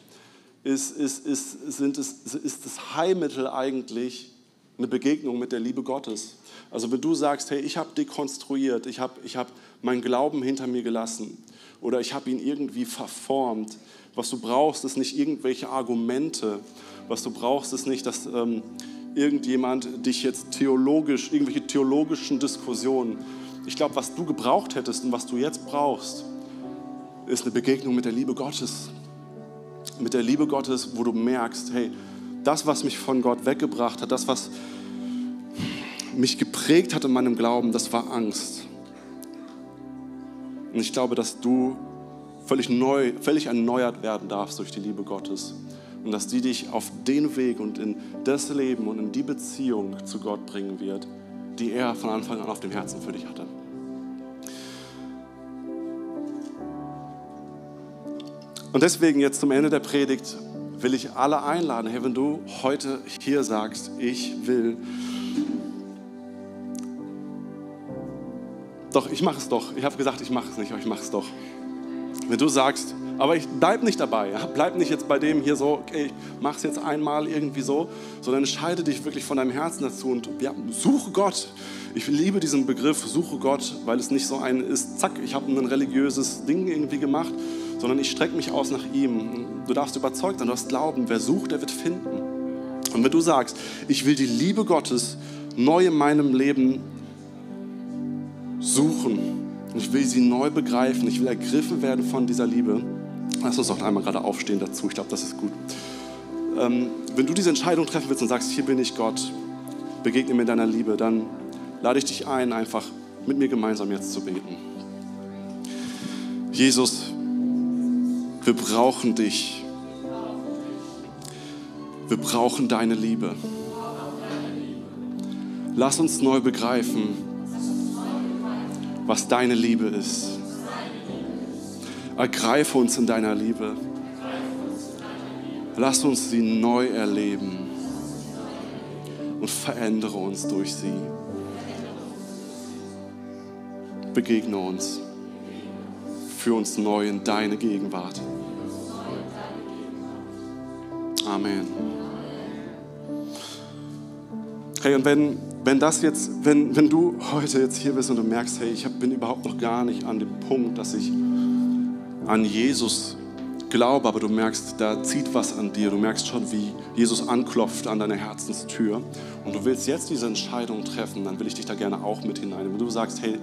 Speaker 4: ist, ist, ist, sind es, ist das Heilmittel eigentlich eine Begegnung mit der Liebe Gottes. Also wenn du sagst, hey, ich habe dekonstruiert, ich habe ich hab meinen Glauben hinter mir gelassen oder ich habe ihn irgendwie verformt, was du brauchst, ist nicht irgendwelche Argumente, was du brauchst, ist nicht, dass ähm, irgendjemand dich jetzt theologisch, irgendwelche theologischen Diskussionen, ich glaube, was du gebraucht hättest und was du jetzt brauchst, ist eine Begegnung mit der Liebe Gottes. Mit der Liebe Gottes, wo du merkst, hey, das, was mich von Gott weggebracht hat, das, was mich geprägt hat in meinem Glauben, das war Angst. Und ich glaube, dass du völlig neu, völlig erneuert werden darfst durch die Liebe Gottes. Und dass die dich auf den Weg und in das Leben und in die Beziehung zu Gott bringen wird, die er von Anfang an auf dem Herzen für dich hatte. Und deswegen jetzt zum Ende der Predigt will ich alle einladen, hey, wenn du heute hier sagst, ich will, doch, ich mache es doch. Ich habe gesagt, ich mache es nicht, aber ich mache es doch. Wenn du sagst, aber ich bleib nicht dabei, bleib nicht jetzt bei dem hier so, okay, ich es jetzt einmal irgendwie so, sondern entscheide dich wirklich von deinem Herzen dazu und ja, suche Gott. Ich liebe diesen Begriff, suche Gott, weil es nicht so ein ist, zack, ich habe ein religiöses Ding irgendwie gemacht, sondern ich strecke mich aus nach ihm. Du darfst überzeugt sein, du hast Glauben, wer sucht, der wird finden. Und wenn du sagst, ich will die Liebe Gottes neu in meinem Leben suchen, ich will sie neu begreifen, ich will ergriffen werden von dieser Liebe, lass uns doch einmal gerade aufstehen dazu, ich glaube, das ist gut. Ähm, wenn du diese Entscheidung treffen willst und sagst, hier bin ich Gott, begegne mir deiner Liebe, dann lade ich dich ein, einfach mit mir gemeinsam jetzt zu beten. Jesus, wir brauchen dich. Wir brauchen deine Liebe. Lass uns neu begreifen, was deine Liebe ist. Ergreife uns in deiner Liebe. Lass uns sie neu erleben und verändere uns durch sie. Begegne uns. Führ uns neu in deine Gegenwart. Amen. Hey, und wenn, wenn das jetzt, wenn, wenn du heute jetzt hier bist und du merkst, hey, ich bin überhaupt noch gar nicht an dem Punkt, dass ich an Jesus glaube, aber du merkst, da zieht was an dir. Du merkst schon, wie Jesus anklopft an deine Herzenstür. Und du willst jetzt diese Entscheidung treffen, dann will ich dich da gerne auch mit hinein. Wenn du sagst, hey,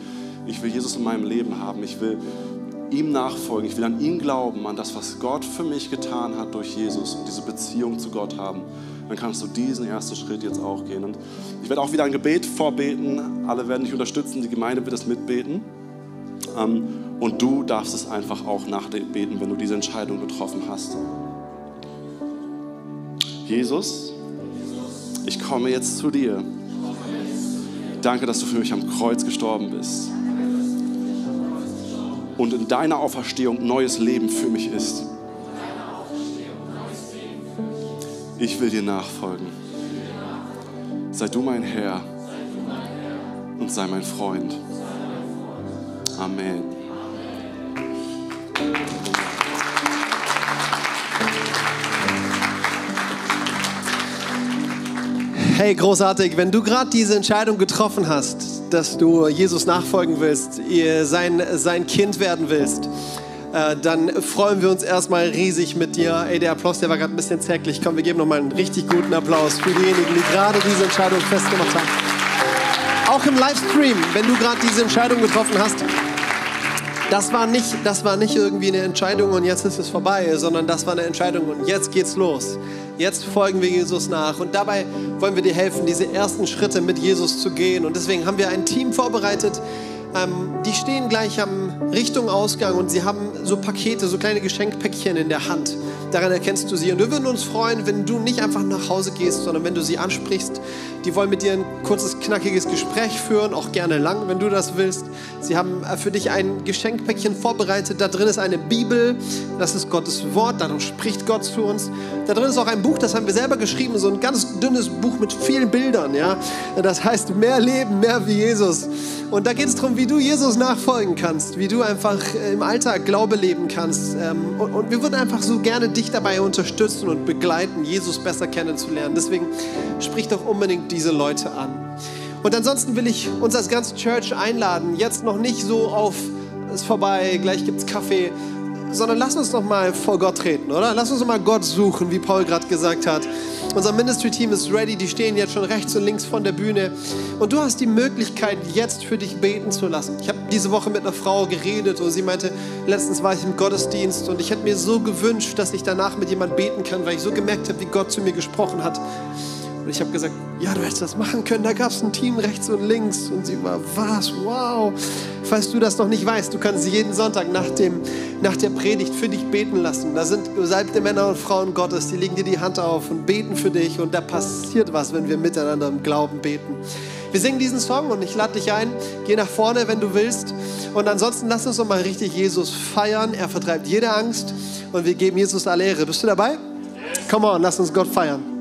Speaker 4: ich will Jesus in meinem Leben haben, ich will ihm nachfolgen, ich will an ihn glauben, an das, was Gott für mich getan hat durch Jesus und diese Beziehung zu Gott haben, dann kannst du diesen ersten Schritt jetzt auch gehen. Und ich werde auch wieder ein Gebet vorbeten. Alle werden dich unterstützen, die Gemeinde wird es mitbeten. Ähm, und du darfst es einfach auch nachbeten, wenn du diese Entscheidung getroffen hast. Jesus, ich komme jetzt zu dir. Danke, dass du für mich am Kreuz gestorben bist und in deiner Auferstehung neues Leben für mich ist. Ich will dir nachfolgen. Sei du mein Herr und sei mein Freund. Amen.
Speaker 3: Hey, großartig, wenn du gerade diese Entscheidung getroffen hast, dass du Jesus nachfolgen willst, sein, sein Kind werden willst, äh, dann freuen wir uns erstmal riesig mit dir. Ey, der Applaus, der war gerade ein bisschen zärtlich. Komm, wir geben nochmal einen richtig guten Applaus für diejenigen, die gerade diese Entscheidung festgemacht haben. Auch im Livestream, wenn du gerade diese Entscheidung getroffen hast, das war, nicht, das war nicht irgendwie eine Entscheidung und jetzt ist es vorbei, sondern das war eine Entscheidung und jetzt geht's los. Jetzt folgen wir Jesus nach und dabei wollen wir dir helfen, diese ersten Schritte mit Jesus zu gehen. Und deswegen haben wir ein Team vorbereitet, ähm, die stehen gleich am Richtung Ausgang und sie haben so Pakete, so kleine Geschenkpäckchen in der Hand. Daran erkennst du sie. Und wir würden uns freuen, wenn du nicht einfach nach Hause gehst, sondern wenn du sie ansprichst. Die wollen mit dir ein kurzes, knackiges Gespräch führen, auch gerne lang, wenn du das willst. Sie haben äh, für dich ein Geschenkpäckchen vorbereitet. Da drin ist eine Bibel, das ist Gottes Wort, dadurch spricht Gott zu uns. Da drin ist auch ein Buch, das haben wir selber geschrieben, so ein ganz dünnes Buch mit vielen Bildern. Ja? Das heißt, mehr Leben, mehr wie Jesus. Und da geht es darum, wie du Jesus nachfolgen kannst, wie du einfach äh, im Alltag Glaube leben kannst. Ähm, und wir würden einfach so gerne dich dabei unterstützen und begleiten, Jesus besser kennenzulernen. Deswegen sprich doch unbedingt diese Leute an. Und ansonsten will ich uns als ganze Church einladen, jetzt noch nicht so auf, ist vorbei, gleich gibt's Kaffee, sondern lass uns noch mal vor Gott treten, oder? Lass uns noch mal Gott suchen, wie Paul gerade gesagt hat. Unser Ministry-Team ist ready, die stehen jetzt schon rechts und links von der Bühne. Und du hast die Möglichkeit, jetzt für dich beten zu lassen. Ich habe diese Woche mit einer Frau geredet und sie meinte, letztens war ich im Gottesdienst und ich hätte mir so gewünscht, dass ich danach mit jemandem beten kann, weil ich so gemerkt habe, wie Gott zu mir gesprochen hat. Und ich habe gesagt, ja, du hättest das machen können. Da gab es ein Team rechts und links. Und sie war, was? Wow. Falls du das noch nicht weißt, du kannst jeden Sonntag nach, dem, nach der Predigt für dich beten lassen. Da sind gesalbte Männer und Frauen Gottes, die legen dir die Hand auf und beten für dich. Und da passiert was, wenn wir miteinander im Glauben beten. Wir singen diesen Song und ich lade dich ein. Geh nach vorne, wenn du willst. Und ansonsten lass uns noch mal richtig Jesus feiern. Er vertreibt jede Angst und wir geben Jesus alle Ehre. Bist du dabei? Come on, lass uns Gott feiern.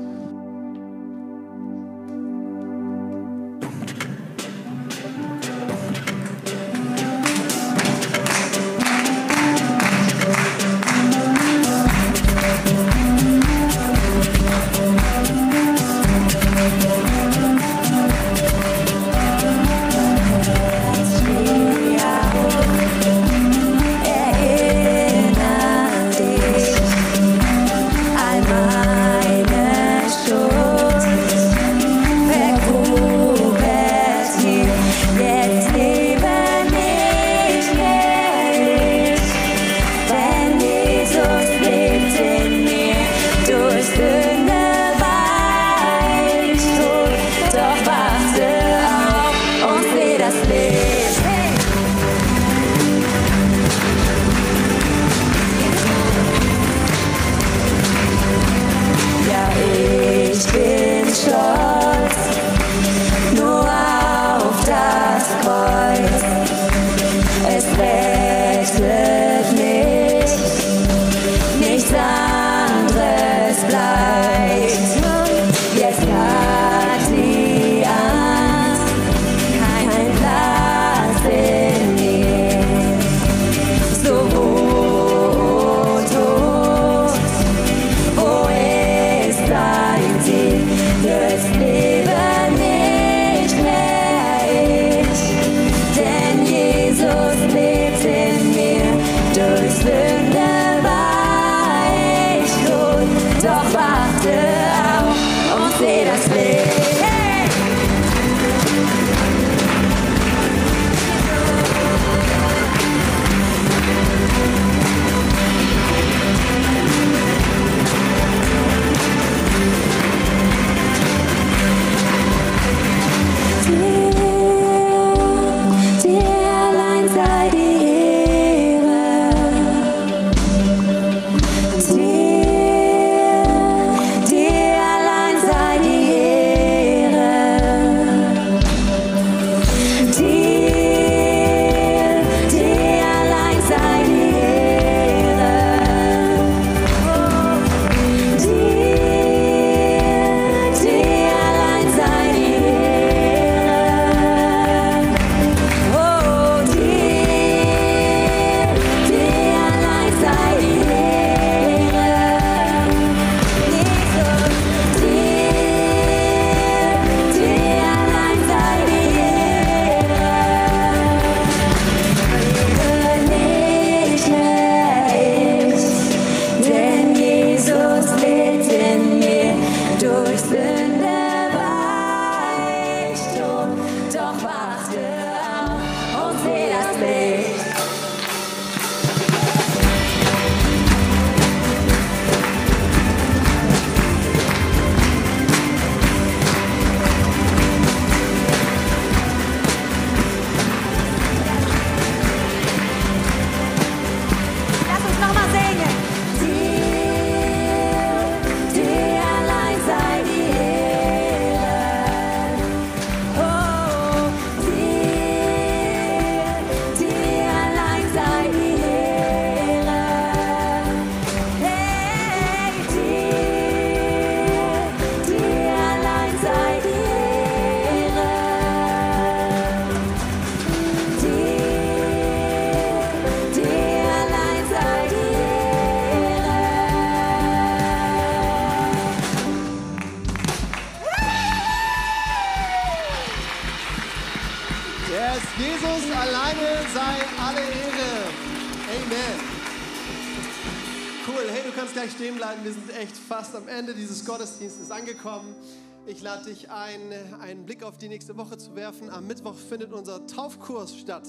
Speaker 3: Lade dich ein, einen Blick auf die nächste Woche zu werfen. Am Mittwoch findet unser Taufkurs statt.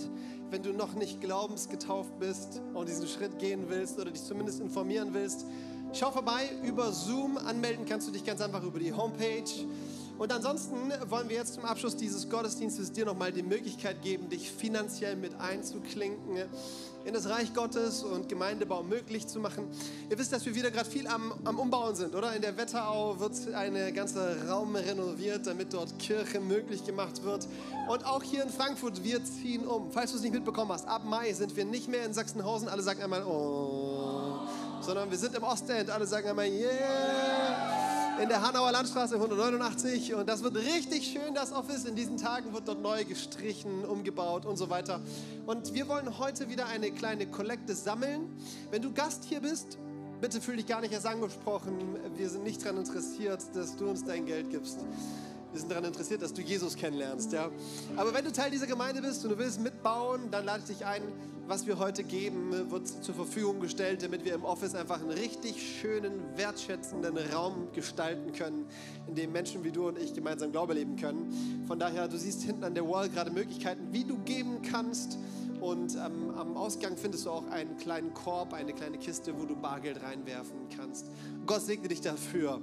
Speaker 3: Wenn du noch nicht glaubensgetauft bist und diesen Schritt gehen willst oder dich zumindest informieren willst, schau vorbei über Zoom. Anmelden kannst du dich ganz einfach über die Homepage. Und ansonsten wollen wir jetzt zum Abschluss dieses Gottesdienstes dir nochmal die Möglichkeit geben, dich finanziell mit einzuklinken in das Reich Gottes und Gemeindebau möglich zu machen. Ihr wisst, dass wir wieder gerade viel am, am Umbauen sind, oder? In der Wetterau wird ein ganzer Raum renoviert, damit dort Kirche möglich gemacht wird. Und auch hier in Frankfurt, wir ziehen um. Falls du es nicht mitbekommen hast, ab Mai sind wir nicht mehr in Sachsenhausen. Alle sagen einmal, oh. Sondern wir sind im Ostend. Alle sagen einmal, yeah in der Hanauer Landstraße 189 und das wird richtig schön, das Office. In diesen Tagen wird dort neu gestrichen, umgebaut und so weiter. Und wir wollen heute wieder eine kleine Kollekte sammeln. Wenn du Gast hier bist, bitte fühl dich gar nicht erst angesprochen. Wir sind nicht daran interessiert, dass du uns dein Geld gibst. Wir sind daran interessiert, dass du Jesus kennenlernst. Ja? Aber wenn du Teil dieser Gemeinde bist und du willst mitbauen, dann lade ich dich ein. Was wir heute geben, wird zur Verfügung gestellt, damit wir im Office einfach einen richtig schönen, wertschätzenden Raum gestalten können, in dem Menschen wie du und ich gemeinsam Glaube leben können. Von daher, du siehst hinten an der Wall gerade Möglichkeiten, wie du geben kannst. Und ähm, am Ausgang findest du auch einen kleinen Korb, eine kleine Kiste, wo du Bargeld reinwerfen kannst. Gott segne dich dafür.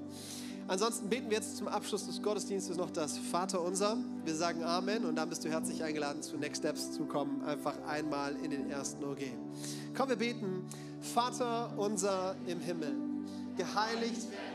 Speaker 3: Ansonsten beten wir jetzt zum Abschluss des Gottesdienstes noch das Vater unser. Wir sagen Amen und dann bist du herzlich eingeladen, zu Next Steps zu kommen. Einfach einmal in den ersten OG. Komm, wir beten. Vater unser im Himmel, geheiligt werde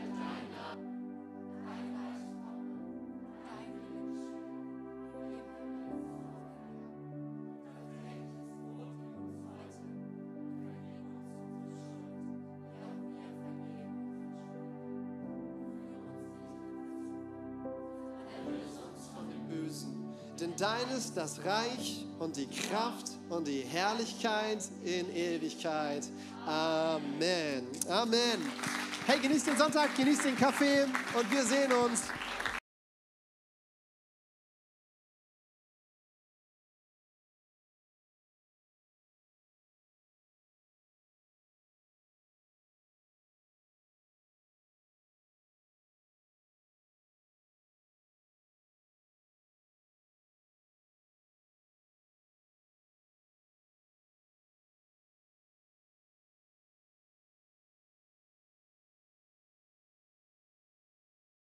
Speaker 3: Denn dein ist das Reich und die Kraft und die Herrlichkeit in Ewigkeit. Amen. Amen. Hey, genießt den Sonntag, genießt den Kaffee und wir sehen uns